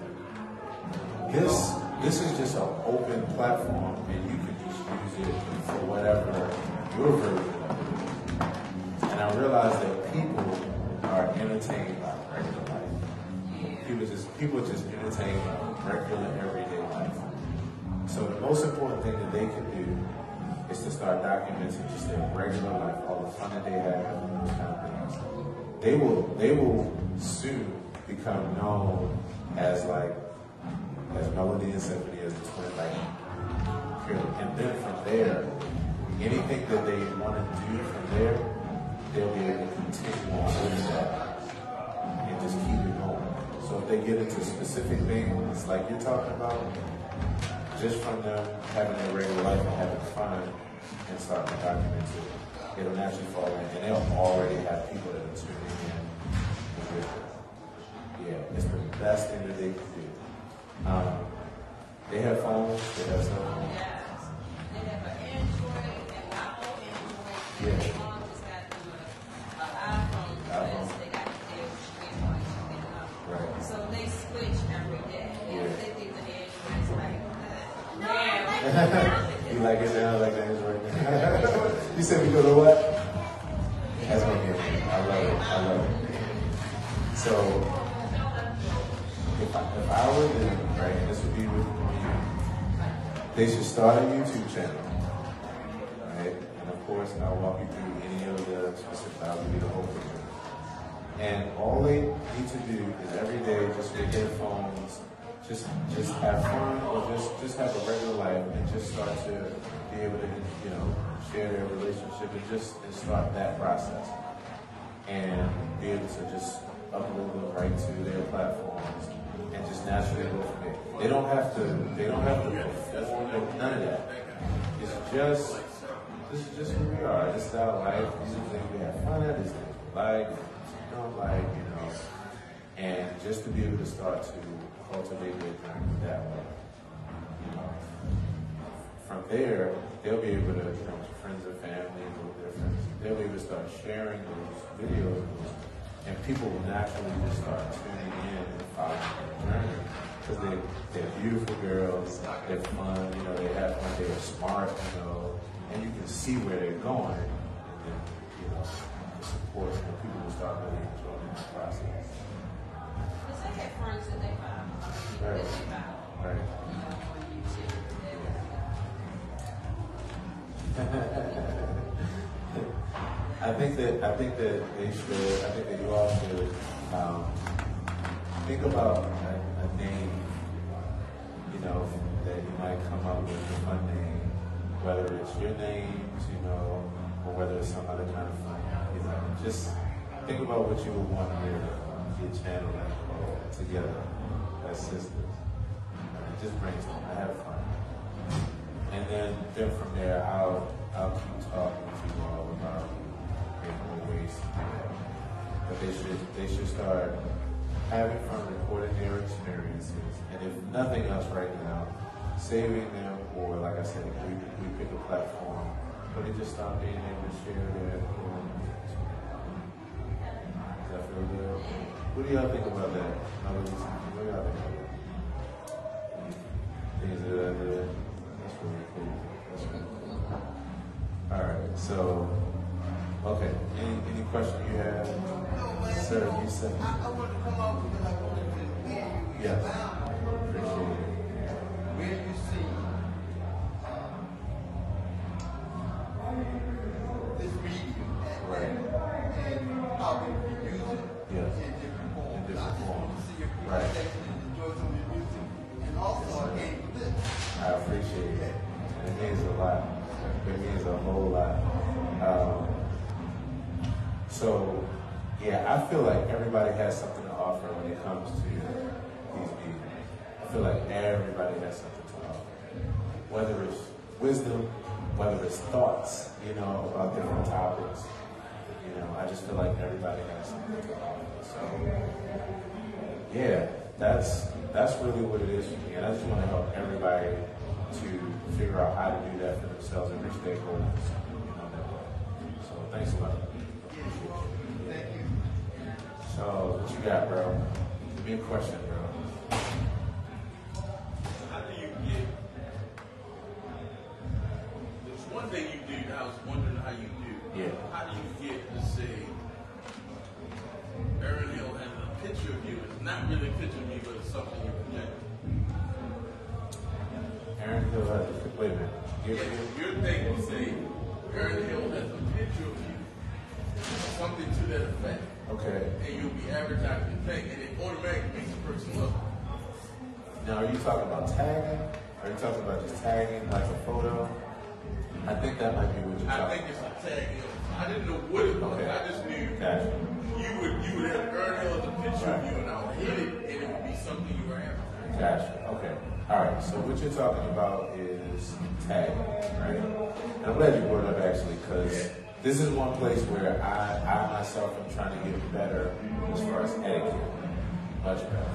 this this is just an open platform, and you can just use it for whatever your version of it. And I realized that people are entertained by regular life. People just people just entertained by regular everyday life. So the most important thing that they can do is to start documenting just their regular life, all the fun that they have, those kind of things. They will they will soon become known as like as Melody and Symphony as the twin like. And then from there, anything that they want to do from there, they'll be able to continue on with that and just keep it going. So if they get into specific things like you're talking about, just from them having their regular life and having fun and starting to document it, it'll naturally fall in. And they'll already have people that are tuning in with it. Yeah, it's the best thing that they can do. Um, they have phones, they have cell phones. Yes. They switch every day. They, Yeah. they think the Android is like, uh, no, I like it now. You like it now, like that is right now. you said we go to what? That's my game. I love it. I love it. So, if I, if I were them, right, and this would be with you, they should start a YouTube channel, right? And of course, I'll walk you through any of the specifics. I'll give you the whole picture. And all they need to do is every day, just with their phones, just just have fun or just just have a regular life and just start to be able to you know share their relationship and just and start that process and be able to just upload them right to their platforms and just naturally go from there. They don't have to they don't have to none of that. It's just this is just who we are. This is our life. These are things we have fun at. These things we like. Don't like, you know. And just to be able to start to cultivate their journey that way. You know. From there, they'll be able to, you know, friends and family with their friends, they'll be able to start sharing those videos and people will naturally just start tuning in and following their journey. Because they, they're beautiful girls, they're fun, you know, they have fun, they're smart, you know, and you can see where they're going. Support, people will start really enjoying the process. Because have friends that they people that they. Right. You know, on YouTube. I think that I think that they should. I think that you all should um, think about a, a name. You know that you might come up with a fun name, whether it's your names, you know, or whether it's some other kind of fun. You just think about what you would want your your channel together as sisters. And just brainstorm. I have fun. And then, then from there, I'll I'll keep talking to you all about more ways to do that. But they should they should start having fun recording their experiences, and if nothing else right now, saving them, or like I said, we, we pick a platform, but they just start being able to share their own Does that feel good? What do y'all think about that? What do y'all think about that? Things that I uh, did. That's really cool. That's really cool. All right, so, okay, any, any question you have? No, man. Sir, you said. I, want to come out because I want to hear you. Yes. About different topics. You know, I just feel like everybody has something to offer. So, yeah, that's that's really what it is for me, and I just want to help everybody to figure out how to do that for themselves and reach their goals. You know that way. So thanks a lot. Thank you. So what you got, bro? Give me a question, bro. How do you get? There's one thing you do. I was wondering how you do. Yeah. How do you get to say Aaron Hill has a picture of you? It's not really a picture of you, but it's something you project. Aaron Hill has a wait a minute. Give Yeah, me your thing you say Aaron Hill has a picture of you, something to that effect, okay. and you'll be advertising the thing, and it automatically makes the person look. Now are you talking about tagging? Are you talking about just tagging like a photo? I think that might be what you're I think it's a tag. I didn't know what it was. Okay. I just knew Gotcha. you would you would have Hill as a picture of you, and I would hit it, and it would be something you were advertising. Gotcha. Okay. All right. So what you're talking about is tagging, right? And I'm glad you brought it up actually because this is one place where I, I myself am trying to get better as far as etiquette, much better.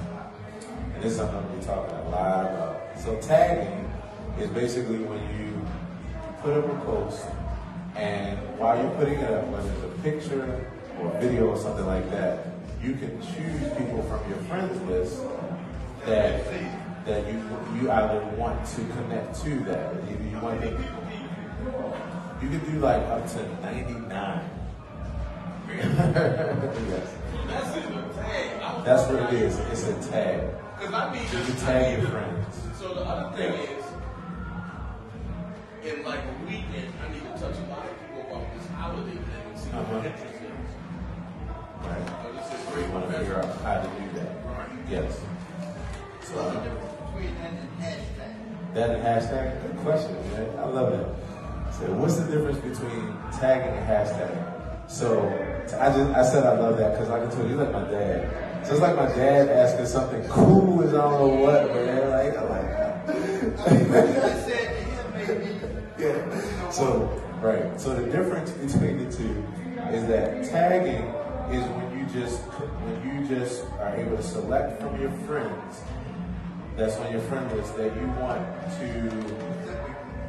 And this is something I'm gonna be talking a lot about. So tagging is basically when you put up a post and while you're putting it up, whether it's a picture or a video or something like that, you can choose people from your friends list that that you you either want to connect to that. Either you want to, you can do like up to 99. yes. That's in the tag. I was That's what it is. It's a tag. Because I need to You can tag your friends. So the other thing is, in like a weekend, I need to touch a lot of people about this holiday thing and see what Uh-huh. their interest is. Right. So this is So great. you want to figure out how to do that. Right. Yes. What's the So difference between that and hashtag? that and hashtag. Good question, man. I love it. So what's the difference between tagging and hashtag? So I just I said I love that because like I told you, you're like my dad. So it's like my dad asking something cool as I don't know what, man. Like I like So right. So the difference between the two is that tagging is when you just when you just are able to select from your friends that's on your friend list that you want to.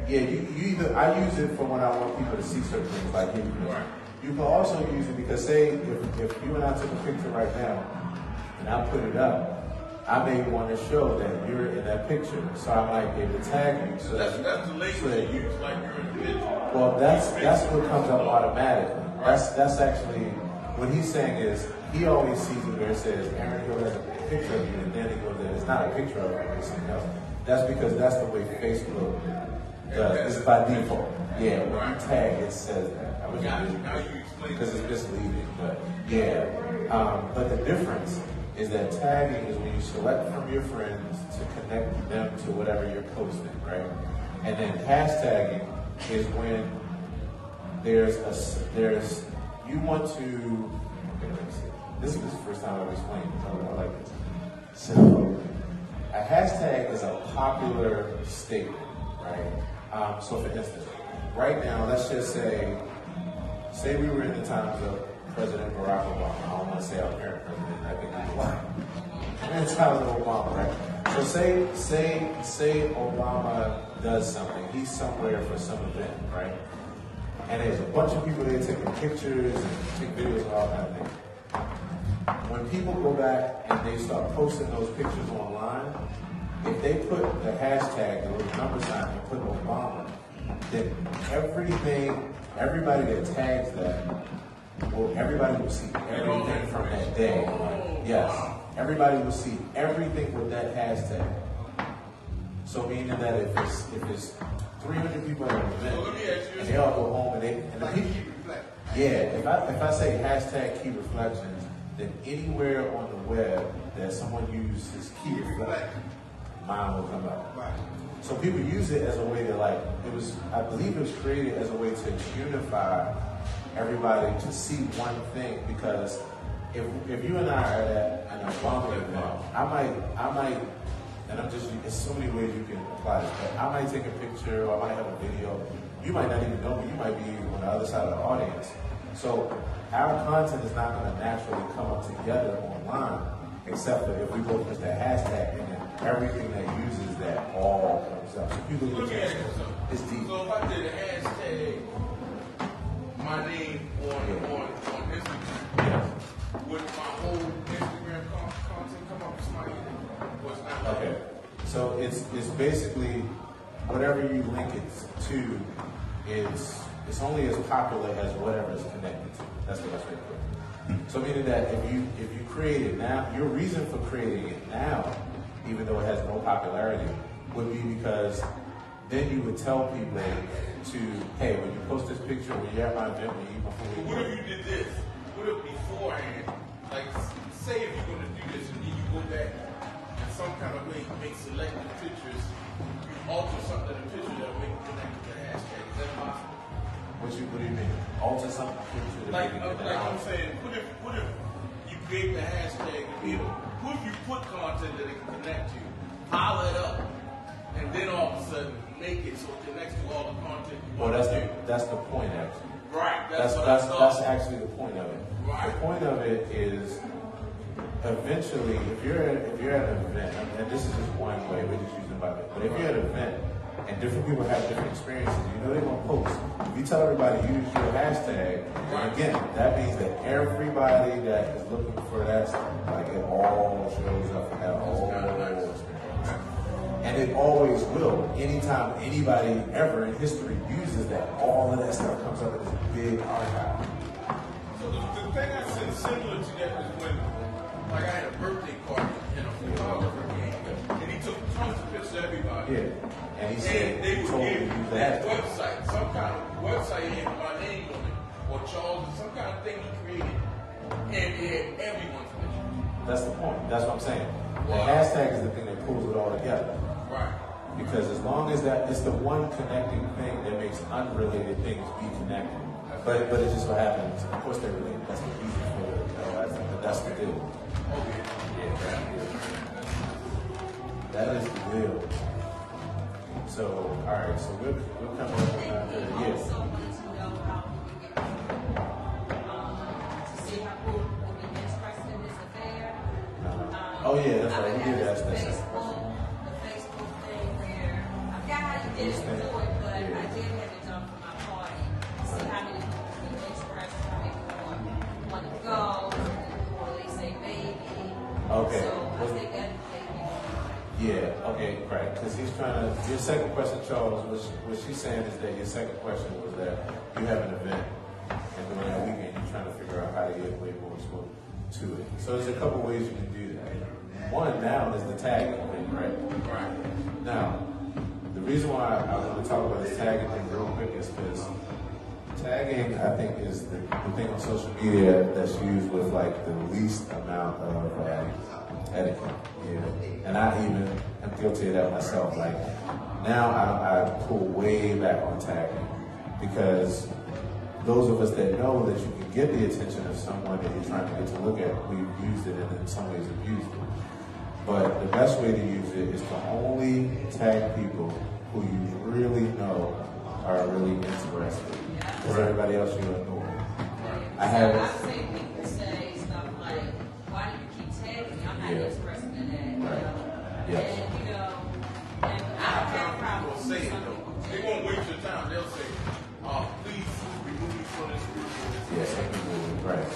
Yeah, you, you either I use it for when I want people to see certain things like you. Right. You can also use it because say if, if you and I took a picture right now and I put it up, I may want to show that you're in that picture, so I might be able to tag you. So That's that, that's the so that you use, like you're in the picture. well, that's that's what comes up automatically. That's that's actually what he's saying is he always sees it where it says Aaron Hill has a picture of you, and then he goes there. It's not a picture of you, it's something else. That's because that's the way Facebook does. It's by default. Yeah, when you tag, it says that. I wish Now- it didn't now you explain because it's misleading, but yeah. Um, but the difference is that tagging is when you select from your friends to connect them to whatever you're posting, right? And then hashtagging is when there's a there's you want to. This is the first time I've explained. I like this. So, a hashtag is a popular statement, right? Um, so, for instance, right now, let's just say, say we were in the times of President Barack Obama. I don't want to say our current president. I think he's. We're in the times of Obama, right? So, say, say, say Obama does something. He's somewhere for some event, right? And there's a bunch of people there taking pictures and taking videos and all that thing. when people go back and they start posting those pictures online, if they put the hashtag, the little number sign, and put Obama, then everything, everybody that tags that, well, everybody will see everything from that day. Yes, everybody will see everything with that hashtag. So meaning that if it's if it's 300 people at an event, and they all go home and they and the Like people. Yeah, if I if I say hashtag key reflections, then anywhere on the web that someone uses key reflection, mine will come up. Right. So people use it as a way to like it was I believe it was created as a way to unify everybody to see one thing because if if you and I are at an Obama event, I might I might and I'm just there's so many ways you can apply this, but I might take a picture or I might have a video. You might not even know me, you might be on the other side of the audience. So our content is not gonna naturally come up together online except for if we both put the hashtag and then everything that uses that all comes up. So if you look at it's deep. So if I did a hashtag, my name on, on, on Instagram, would my whole Instagram content come up as my name? Was not Okay. So it's it's basically whatever you link it to is it's only as popular as whatever is connected to. That's way to put it. So meaning that if you if you create it now, your reason for creating it now, even though it has no popularity, would be because then you would tell people to, hey, when you post this picture, when you're at my event, when you food, what if you did this? What if beforehand, like say if you're gonna do this and then you go back some kind of way make selected pictures, you alter something in the picture that make it connect to the hashtag. Is that possible? what you what do you mean? Alter something to the Like, uh, like I'm saying, what if what if you create the hashtag to what if you put content that it can connect to, pile it up, and then all of a sudden make it so it connects to all the content you Well, that's the do? that's the point actually. Right, That's that's, what that's that's actually the point of it. Right. The point of it is eventually, if you're at, if you're at an event, and this is just one way, we're just using about it. But if you're at an event and different people have different experiences, you know they're gonna post. If you tell everybody use your hashtag, then again, that means that everybody that is looking for that, like it all shows up for that whole experience. And it always will. Anytime anybody ever in history uses that, all of that stuff comes up in this big archive. So the, the thing I said similar to that is when, like, I had a birthday party and a photographer came, and he took tons of pictures of everybody. Yeah. And he And said, they he would told me give use that website, some kind of website had my name on it, or Charles, some kind of thing he created, and it had everyone's picture. That's the point. That's what I'm saying. The hashtag is the thing that pulls it all together. Right. Because as long as that, it's the one connecting thing that makes unrelated things be connected. But but it just so happens, of course they're related. That's the reason for it. You know, that's, the- that's deal. That's the deal. That is the deal. So, all right. So we'll we'll come up with uh, we yeah. to know how we can get, um, to see how people will be interested in this affair. Um, Oh, yeah, that's right. We did ask that. The Facebook thing where, I forgot how you did it before, Your second question, Charles, was what she's saying is that your second question was that you have an event, and during that weekend you're trying to figure out how to get way more exposure to it. So there's a couple ways you can do that. One now is the tagging thing, right? Right. Now, the reason why I want to talk about this tagging thing real quick is because tagging, I think, is the, the thing on social media that's used with like the least amount of uh, etiquette. Yeah, and I even am guilty of that myself. Like now, I, I pull way back on tagging because those of us that know that you can get the attention of someone that you're trying to get to look at, we've used it and in some ways abused it. But the best way to use it is to only tag people who you really know are really interested. Because everybody else you ignore. I have. I've seen people say stuff like, why do you keep tagging me? I'm not Yeah. interested Yes. And, you know, and I don't have a problem with say it though. They won't waste your time. They'll say, uh, please remove me from this group. Yes, absolutely, right.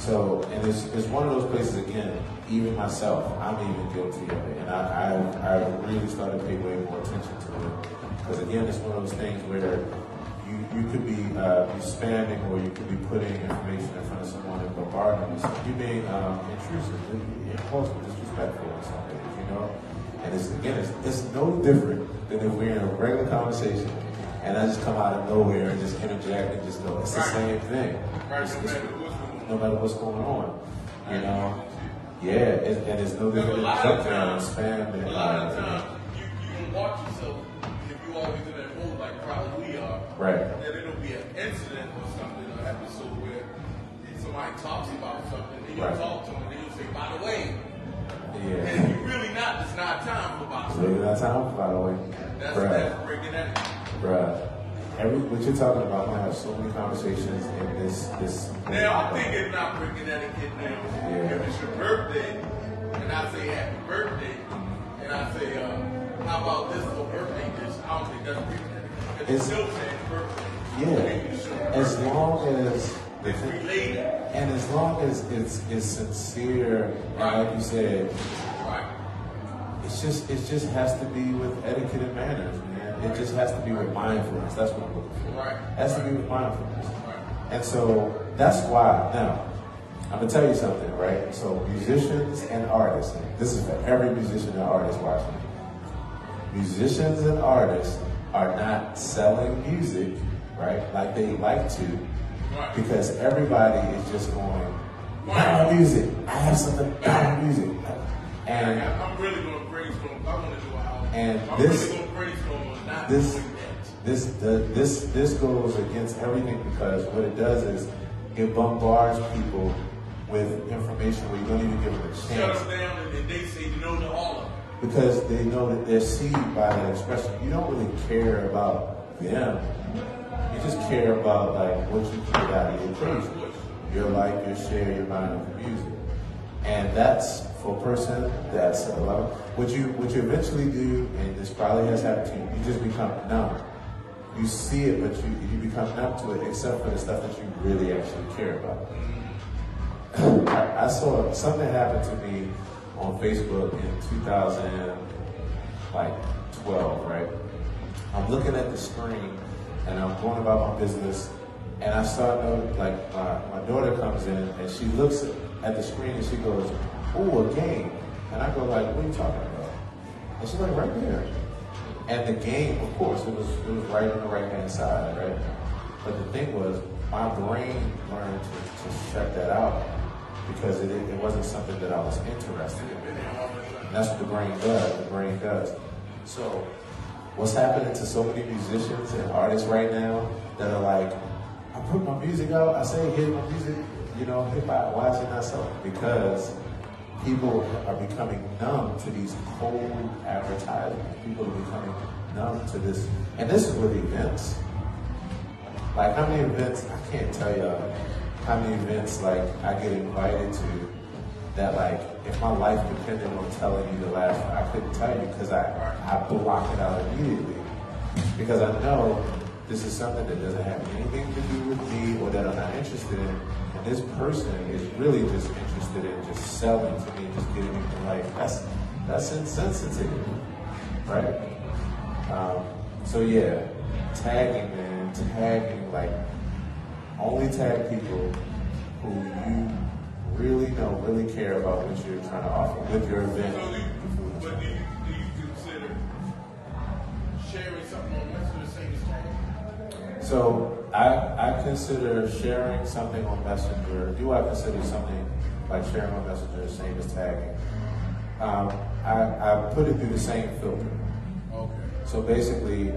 So, and it's, it's one of those places again, even myself, I'm even guilty of it. And I, I, I really started to pay way more attention to it. Because again, it's one of those things where you, you could be, uh, spamming or you could be putting information in front of someone and bombarding them. So you being, um, intrusive, impulsive, disrespectful or something, you know? And it's, again, it's, it's no different than if we're in a regular conversation and I just come out of nowhere and just interject and just go, it's the same thing. It's- no it's- matter what's going on. no matter what's going on. You know? Yeah, it, and it's no different than junk and spam and a lot of times, you, you can watch yourself if you always in that mode like probably we are. Right. Then it'll be an incident or something, an episode where somebody talks about something, and you Right. talk to them, and then you say, by the way, and Yeah. you really not, it's not time for about It's really not time, by the way. That's Bruh. that's breaking that. Bruh. Every, what you're talking about, I'm gonna have so many conversations in this, this. Now I think it's not breaking etiquette now. Yeah. If it's your birthday, and I say happy birthday, and I say, uh, how about this little birthday dish? I don't think that's breaking etiquette. It's It's- still saying birthday. Yeah. Maybe you should As long as, Related. and as long as it's, it's sincere, and like you said, Right. It's just it just has to be with etiquette and manners, man. It just has to be with mindfulness. That's what I'm looking for. Right. It has to be with mindfulness. Right. And so that's why now I'm gonna tell you something, right? So musicians and artists, and this is for every musician and artist watching. Musicians and artists are not selling music, right, like they like to, Right. Because everybody is just going, buy my music. I have something, my music. And I, I'm really going to brainstorm. I want to do a album. And I'm this- really going to brainstorm on not this doing that. this the, this this goes against everything because what it does is it bombards people with information where you don't even give them a Shut chance them down, and they say no to all of it. because they know that they're seed by that expression. You don't really care about them. Just care about like what you put out of your page, your life, your share, your mind of the music, and that's for a person that's a lot. What you what you eventually do, and this probably has happened to you, you just become numb. You see it, but you you become numb to it, except for the stuff that you really actually care about. I, I saw something happened to me on Facebook in 2012, right? I'm looking at the screen and I'm going about my business and I start like, my, my daughter comes in and she looks at the screen and she goes, ooh, a game. And I go like, what are you talking about? And she's like, right there. And the game, of course, it was it was right on the right hand side, right? But the thing was, my brain learned to, to shut that out because it, it wasn't something that I was interested in. And that's what the brain does. The brain does. So, what's happening to so many musicians and artists right now that are like, I put my music out, I say, here's my music, you know, hip hop, why is it not? Because people are becoming numb to these cold advertisements. People are becoming numb to this. And this is with events. Like how many events, I can't tell you how many events like I get invited to that like if my life depended on telling you the last one, I couldn't tell you because I, I block it out immediately. Because I know this is something that doesn't have anything to do with me or that I'm not interested in. And this person is really just interested in just selling to me, just getting me to life. That's that's insensitive. Right? Um, so yeah, tagging man, tagging like only tag people who you really don't really care about what you're trying to offer with your event. So do you, but do you, do you consider sharing something on Messenger the same? So I, I consider sharing something on Messenger. Do I consider something like sharing on Messenger the same as tagging? Um, I, I put it through the same filter. Okay. So basically,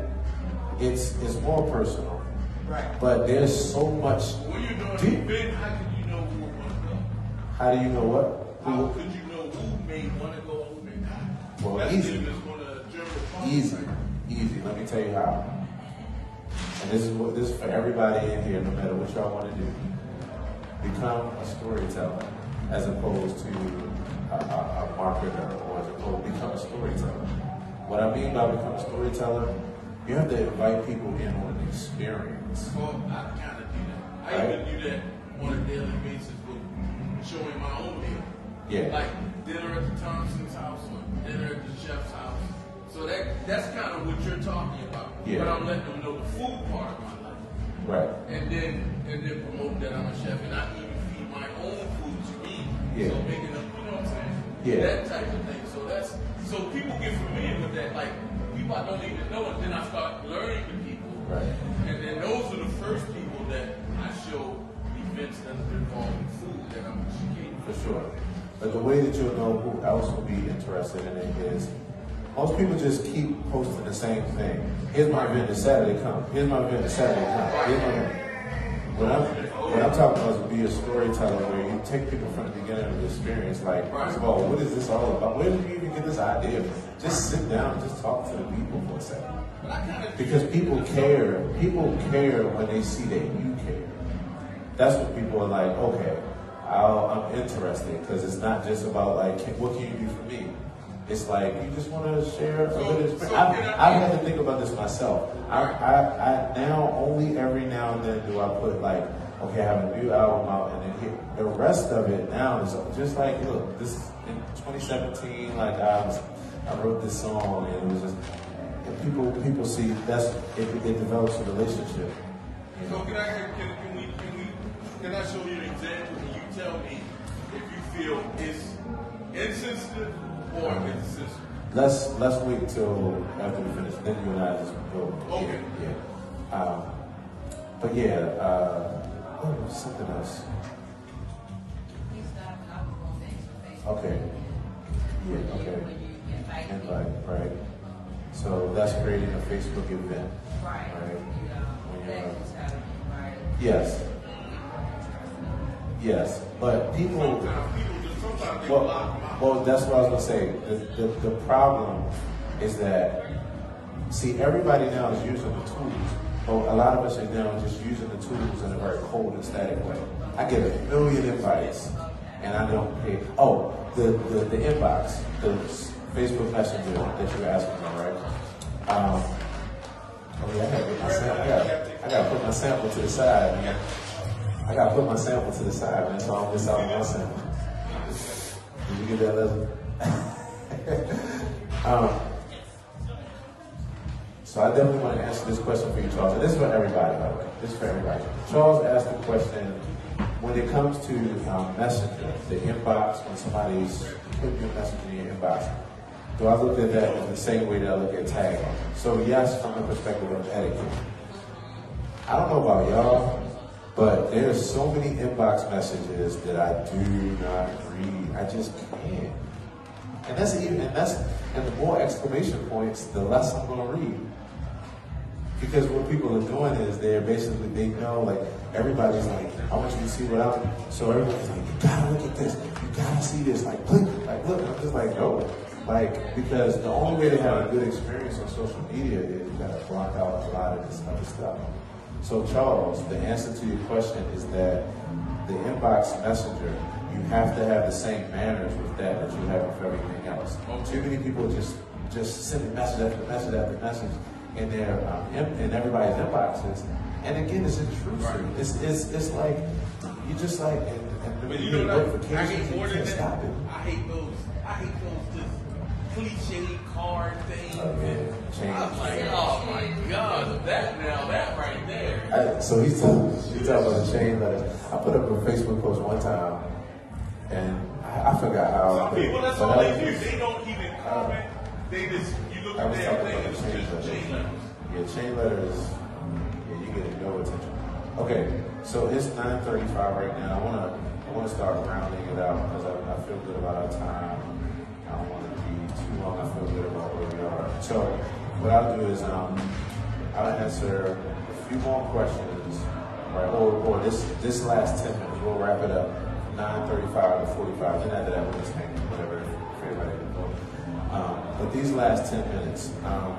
it's it's more personal. Right. But there's so much. When you're doing you- event, how could you know who would want to go? How do you know what? How Who- could you know who may want to go and who may not? Well, That's easy. them that's going to adjourn the party. Easy, easy. Let me tell you how. And this is what this is for everybody in here, no matter what y'all want to do. Become a storyteller as opposed to a, a, a marketer or as opposed become a storyteller. What I mean by become a storyteller, you have to invite people in on an experience. Well, I kind of do that. I Right. even do that on a daily basis showing my own meal. Yeah. Like dinner at the Thompson's house or dinner at the chef's house. So that that's kind of what you're talking about. Yeah. But I'm letting them know the food part of my life. Right. And then and then promote that I'm a chef and I even feed my own food to me. Yeah. So making them, you know what I'm saying? Yeah. That type of thing. So that's so people get familiar with that. Like people I don't even know, and then I start But the way that you'll know who else will be interested in it is most people just keep posting the same thing. Here's my event this Saturday, come. Here's my event this Saturday, come. Here's my what I'm, what I'm talking about is be a storyteller where you take people from the beginning of the experience. Like, first of all, what is this all about? Where did you even get this idea? Just sit down and just talk to the people for a second. Because people care. People care when they see that you care. That's what people are like, okay, I'll, I'm interested. Because it's not just about like, what can you do for me? It's like, you just want to share a little experience. I've, I- I've had to think about this myself. I, I, I now, only every now and then do I put like, okay, I have a new album out and then here. The rest of it now is just like, look, this in 2017, like I was, I wrote this song and it was just, and people people see that's it, it develops a relationship. So can I can, can we can we can I show you an example tell me if you feel it's insensitive or insensitive? Let's let's wait till after we finish. Then you and I just go. Okay. Yeah. yeah. Um, but yeah. Uh, oh, something else. He's not comfortable face to face. Okay. Yeah. Okay. Invite Right. So that's creating a Facebook event. Right. Right. You know, When you're- is how to invite Yes. Yes. But people. Sometimes people just sometimes Well, well, that's what I was gonna say. The, the, the problem is that, see, everybody now is using the tools, but a lot of us are now just using the tools in a very cold and static way. I get a million invites, and I don't pay. Oh, the, the, the inbox, the Facebook Messenger that you were asking about, right? Um, oh yeah, I sample. I gotta, put my sample to the side. I gotta put my sample to the side, man, so I don't miss out on my sample. Did you get that lesson? um, so I definitely want to answer this question for you, Charles. And this is for everybody, by the way. This is for everybody. Charles asked the question, when it comes to um, Messenger, the inbox, when somebody's putting your message in your inbox, do I look at that in the same way that I look at tag? So yes, from the perspective of etiquette. I don't know about y'all, but there's so many inbox messages that I do not read. I just can't. And that's even and that's and the more exclamation points, the less I'm gonna read. Because what people are doing is they're basically they know like everybody's like, I want you to see what I'm so everybody's like, you gotta look at this, you gotta see this, like look, like look, I'm just like, no. Like because the only way to have a good experience on social media is you gotta block out a lot of this other stuff. So Charles, the answer to your question is that the inbox messenger, you have to have the same manners with that that you have with everything else. Too many people just just sending message after message after message in their um, in, everybody's inboxes, and again, it's intrusive. It's it's it's like you just like and, and But you know what? I notifications, hate more than that. stop it. I hate those. I hate those cliche card things. Oh, yeah. I'm like, oh my god, that now that right there. I, so he's talking, he's talking about the chain letters. I put up a Facebook post one time, and I, I forgot how. Some people, that's all they do. They don't even uh, comment. They just you look at their thing about and the it's chain just letters. chain letters. Yeah, chain letters. Um, yeah, you get no attention. Okay, so it's 9:35 right now. I wanna I wanna start rounding it out because I, I feel good about our time. I don't want I feel good about where we are. So what I'll do is um I'll answer a few more questions right? Or, or this this last ten minutes, we'll wrap it up. Nine thirty-five to forty-five. Then after that, we'll just hang whatever for everybody to go. Um, but these last ten minutes, um,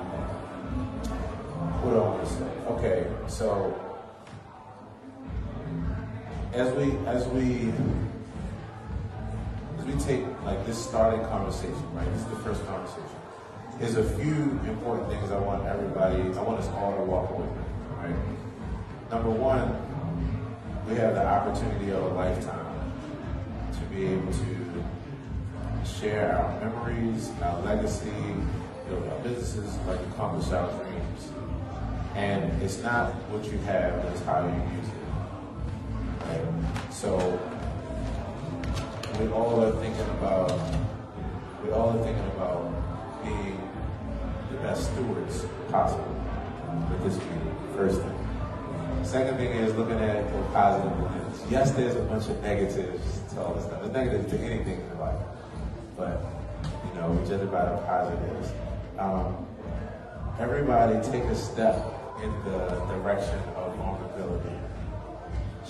what do I want to say? Okay, so as we as we we take like this starting conversation, right? This is the first conversation. There's a few important things I want everybody, I want us all to walk away with, right? Number one, we have the opportunity of a lifetime to be able to share our memories, our legacy, build our businesses, like accomplish our dreams. And it's not what you have, it's how you use it. Right? So we all are thinking about we all are thinking about being the best stewards possible with this meeting. First thing. Second thing is looking at for positive lens. Yes, there's a bunch of negatives to all this stuff. There's negatives to anything in life, but you know, we judge it by the positives. Um, everybody take a step in the direction of vulnerability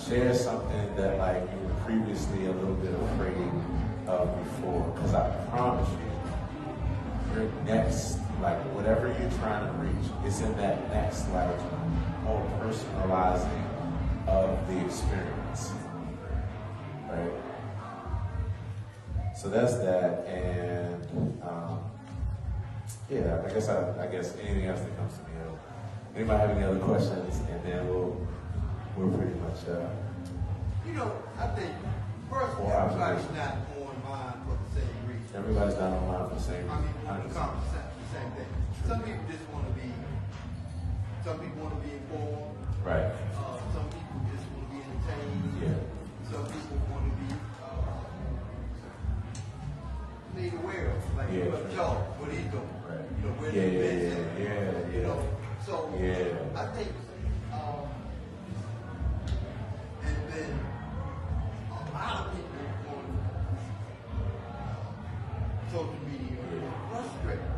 share something that like you were previously a little bit afraid of before. Because I promise you, your next, like whatever you're trying to reach, it's in that next like more personalizing of the experience. Right? So that's that, and um, yeah, I guess I, I guess anything else that comes to me. Anybody have any other questions? And then we'll we're pretty much uh, You know, I think first Well, everybody's not on mine for the same reason. everybody's not online for the same reason. I mean, reason. the the same thing. Some people just want to be, some people want to be informed. Right. Uh, some people just want to be entertained. Yeah. Some people want to be uh, made aware of, like Yeah, what. Joe, what he's doing. Right. You know, where Yeah, yeah, yeah, yeah, You know, so Yeah. I think, a lot of people on social media are frustrated.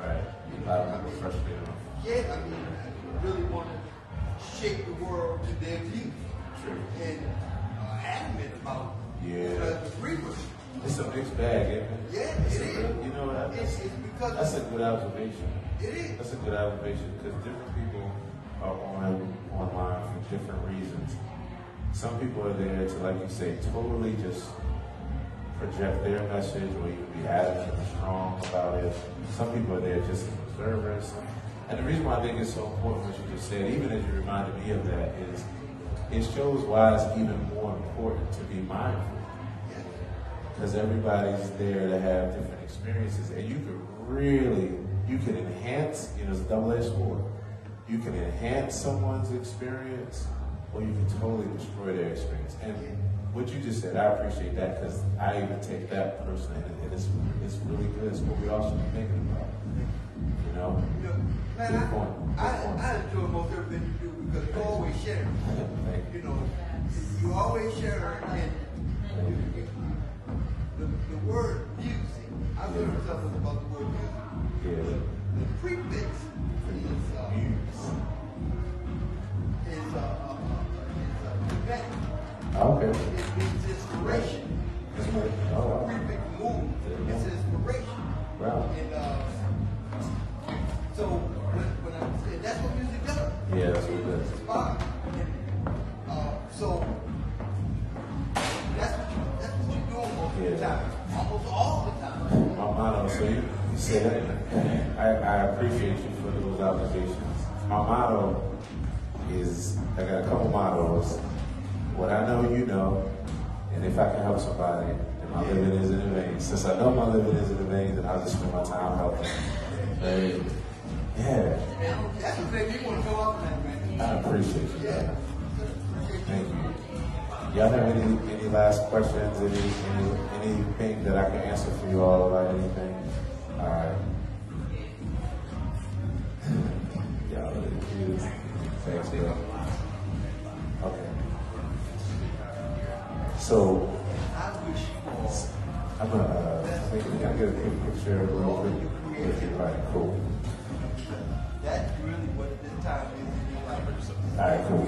Right. A lot of people frustrated. Yeah, I mean, really want to shape the world to their views True. and uh, adamant about Yeah. It's a mixed bag, isn't? Yeah, It's it a is. You know it's because that's a good observation. it is. That's a good observation because different people are on online for different reasons. Some people are there to, like you say, totally just project their message or even be adamant and strong about it. Some people are there just as observers. And the reason why I think it's so important what you just said, even as you reminded me of that, is it shows why it's even more important to be mindful because everybody's there to have different experiences, and you can really, you can enhance. You know, it's a double-edged sword. You can enhance someone's experience, or you can totally destroy their experience. And what you just said, I appreciate that because I even take that personally, and it's it's really good. It's what we all should be thinking about. You know, You know, man, Good point. I, point. I, I enjoy most everything you do because you always share. You. You know, you always share and you, the, the word music. I learned something about the word music. Yeah. The prefix is uh, is uh, uh, event. Okay. It means inspiration. Good. Oh, wow. Prefix move. It's inspiration. Wow. And uh, so when, when I and that's what music does. Yeah, that's what it does. It's fine. Uh, so that's what you that's what you're doing most of the time. Almost all the time. My motto, so you, you say that, I, I appreciate you for those observations. My motto is, I got a couple mottos. What I know, you know, and if I can help somebody, then my living is in the vein. Since I know my living is in the vein, then I'll just spend my time helping. Right? Yeah, that's what made me want to go man. I appreciate you. Yeah. Thank you. you. Y'all have any any last questions? Any any anything that I can answer for you all about anything? All right. Y'all cute. Thanks, bro. So I'm gonna uh, I think we can get a picture real quick if you. Cool. That's really what this time is. All right, cool.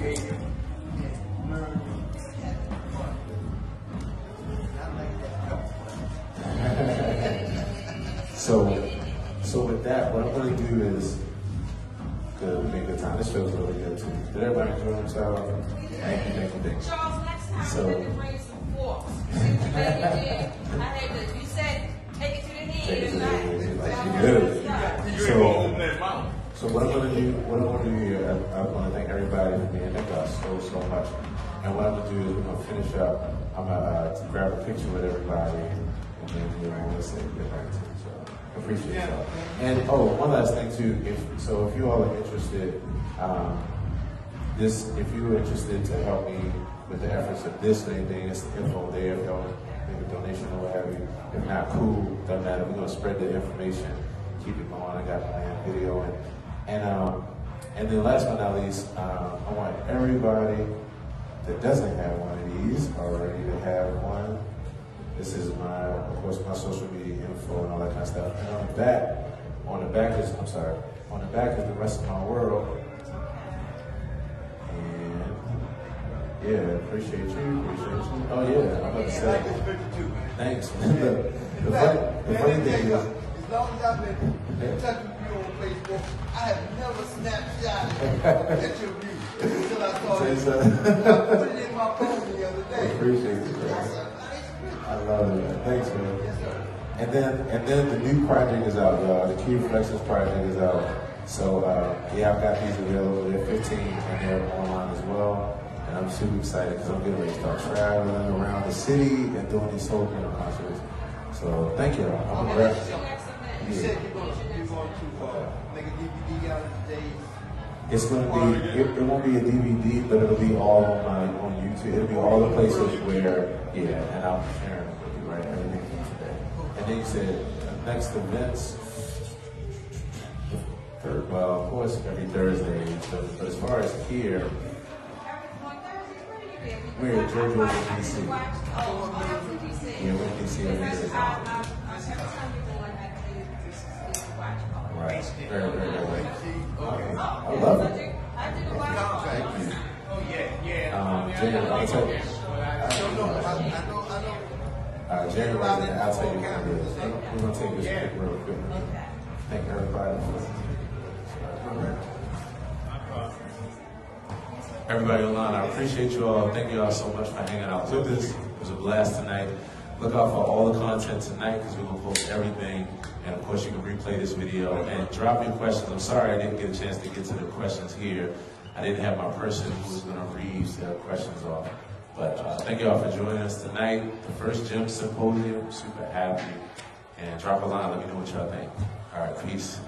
So, so with that, what I'm going to do is to make the time. This feels really good too. Did everybody enjoy themselves? Thank you, thank you, thank you. Charles, next time So- you have to bring some forks. You see what you made me do? I had to, you said, take it to the head. Take it to the and head, not- like so you I'm did. gonna stop. So, so what I'm gonna do, what I'm gonna do I, I wanna thank everybody for being, thank y'all so, so much. And what I'm gonna do is we're gonna finish up, I'm gonna, uh, grab a picture with everybody, and then we're gonna say goodnight to you, so, appreciate y'all. And, oh, one last thing too, if, so if you all are interested, um, this, if you're interested to help me with the efforts of this or anything, it's the info there, if y'all make a donation or what have you. If not, cool, doesn't matter, we're gonna spread the information, keep it going, I got my video and, and, um, and then last but not least, um, I want everybody that doesn't have one of these already to have one. This is my, of course, my social media info and all that kind of stuff. And on the back, on the back is, I'm sorry, on the back is the rest of my world. Yeah, appreciate you, appreciate you. Oh yeah, I'm about to say, Like this picture too, man. the, the funny, the funny thing is, As long as I've been in touch with you on Facebook, I have never snapshot a picture of you until I saw it. I put it in my phone the other day. appreciate you, man. said, nice picture. I love it, man. Thanks, man. Yes, sir. And then, and then the new project is out, y'all. The Key Reflections project is out. So, uh, yeah, I've got these available. They're 15 and they're online as well. And I'm super excited because I'm getting ready to start traveling around the city and doing these whole kind of concerts. So, thank you. I'm Okay, gonna what's your wrap. next event? You said you're gonna, you're going to, uh, make a DVD out of the days. It's gonna be, it, it won't be a DVD, but it'll be all on my, on YouTube. It'll be all the places where, yeah, and I'll be sharing with you, right, everything from today. And then you said, uh, next events, third, well, of course, every Thursday, so, but as far as here, Every- on We're in Georgia, oh, in DC. Yeah, we're in DC right, very, very, very, Oh, I love it. watch party. Oh, yeah, yeah. Um, I'll you. I- know, I, know. Uh, January, I'll tell you what it is. We're gonna take this quick, real quick. Okay. Thank everybody. Everybody online, I appreciate you all. Thank you all so much for hanging out with us. It was a blast tonight. Look out for all the content tonight because we're gonna post everything. And of course, you can replay this video and drop your questions. I'm sorry I didn't get a chance to get to the questions here. I didn't have my person who was gonna read the questions off. But uh, thank you all for joining us tonight. The first GEMS symposium. Super happy. And drop a line. Let me know what y'all think. All right, peace.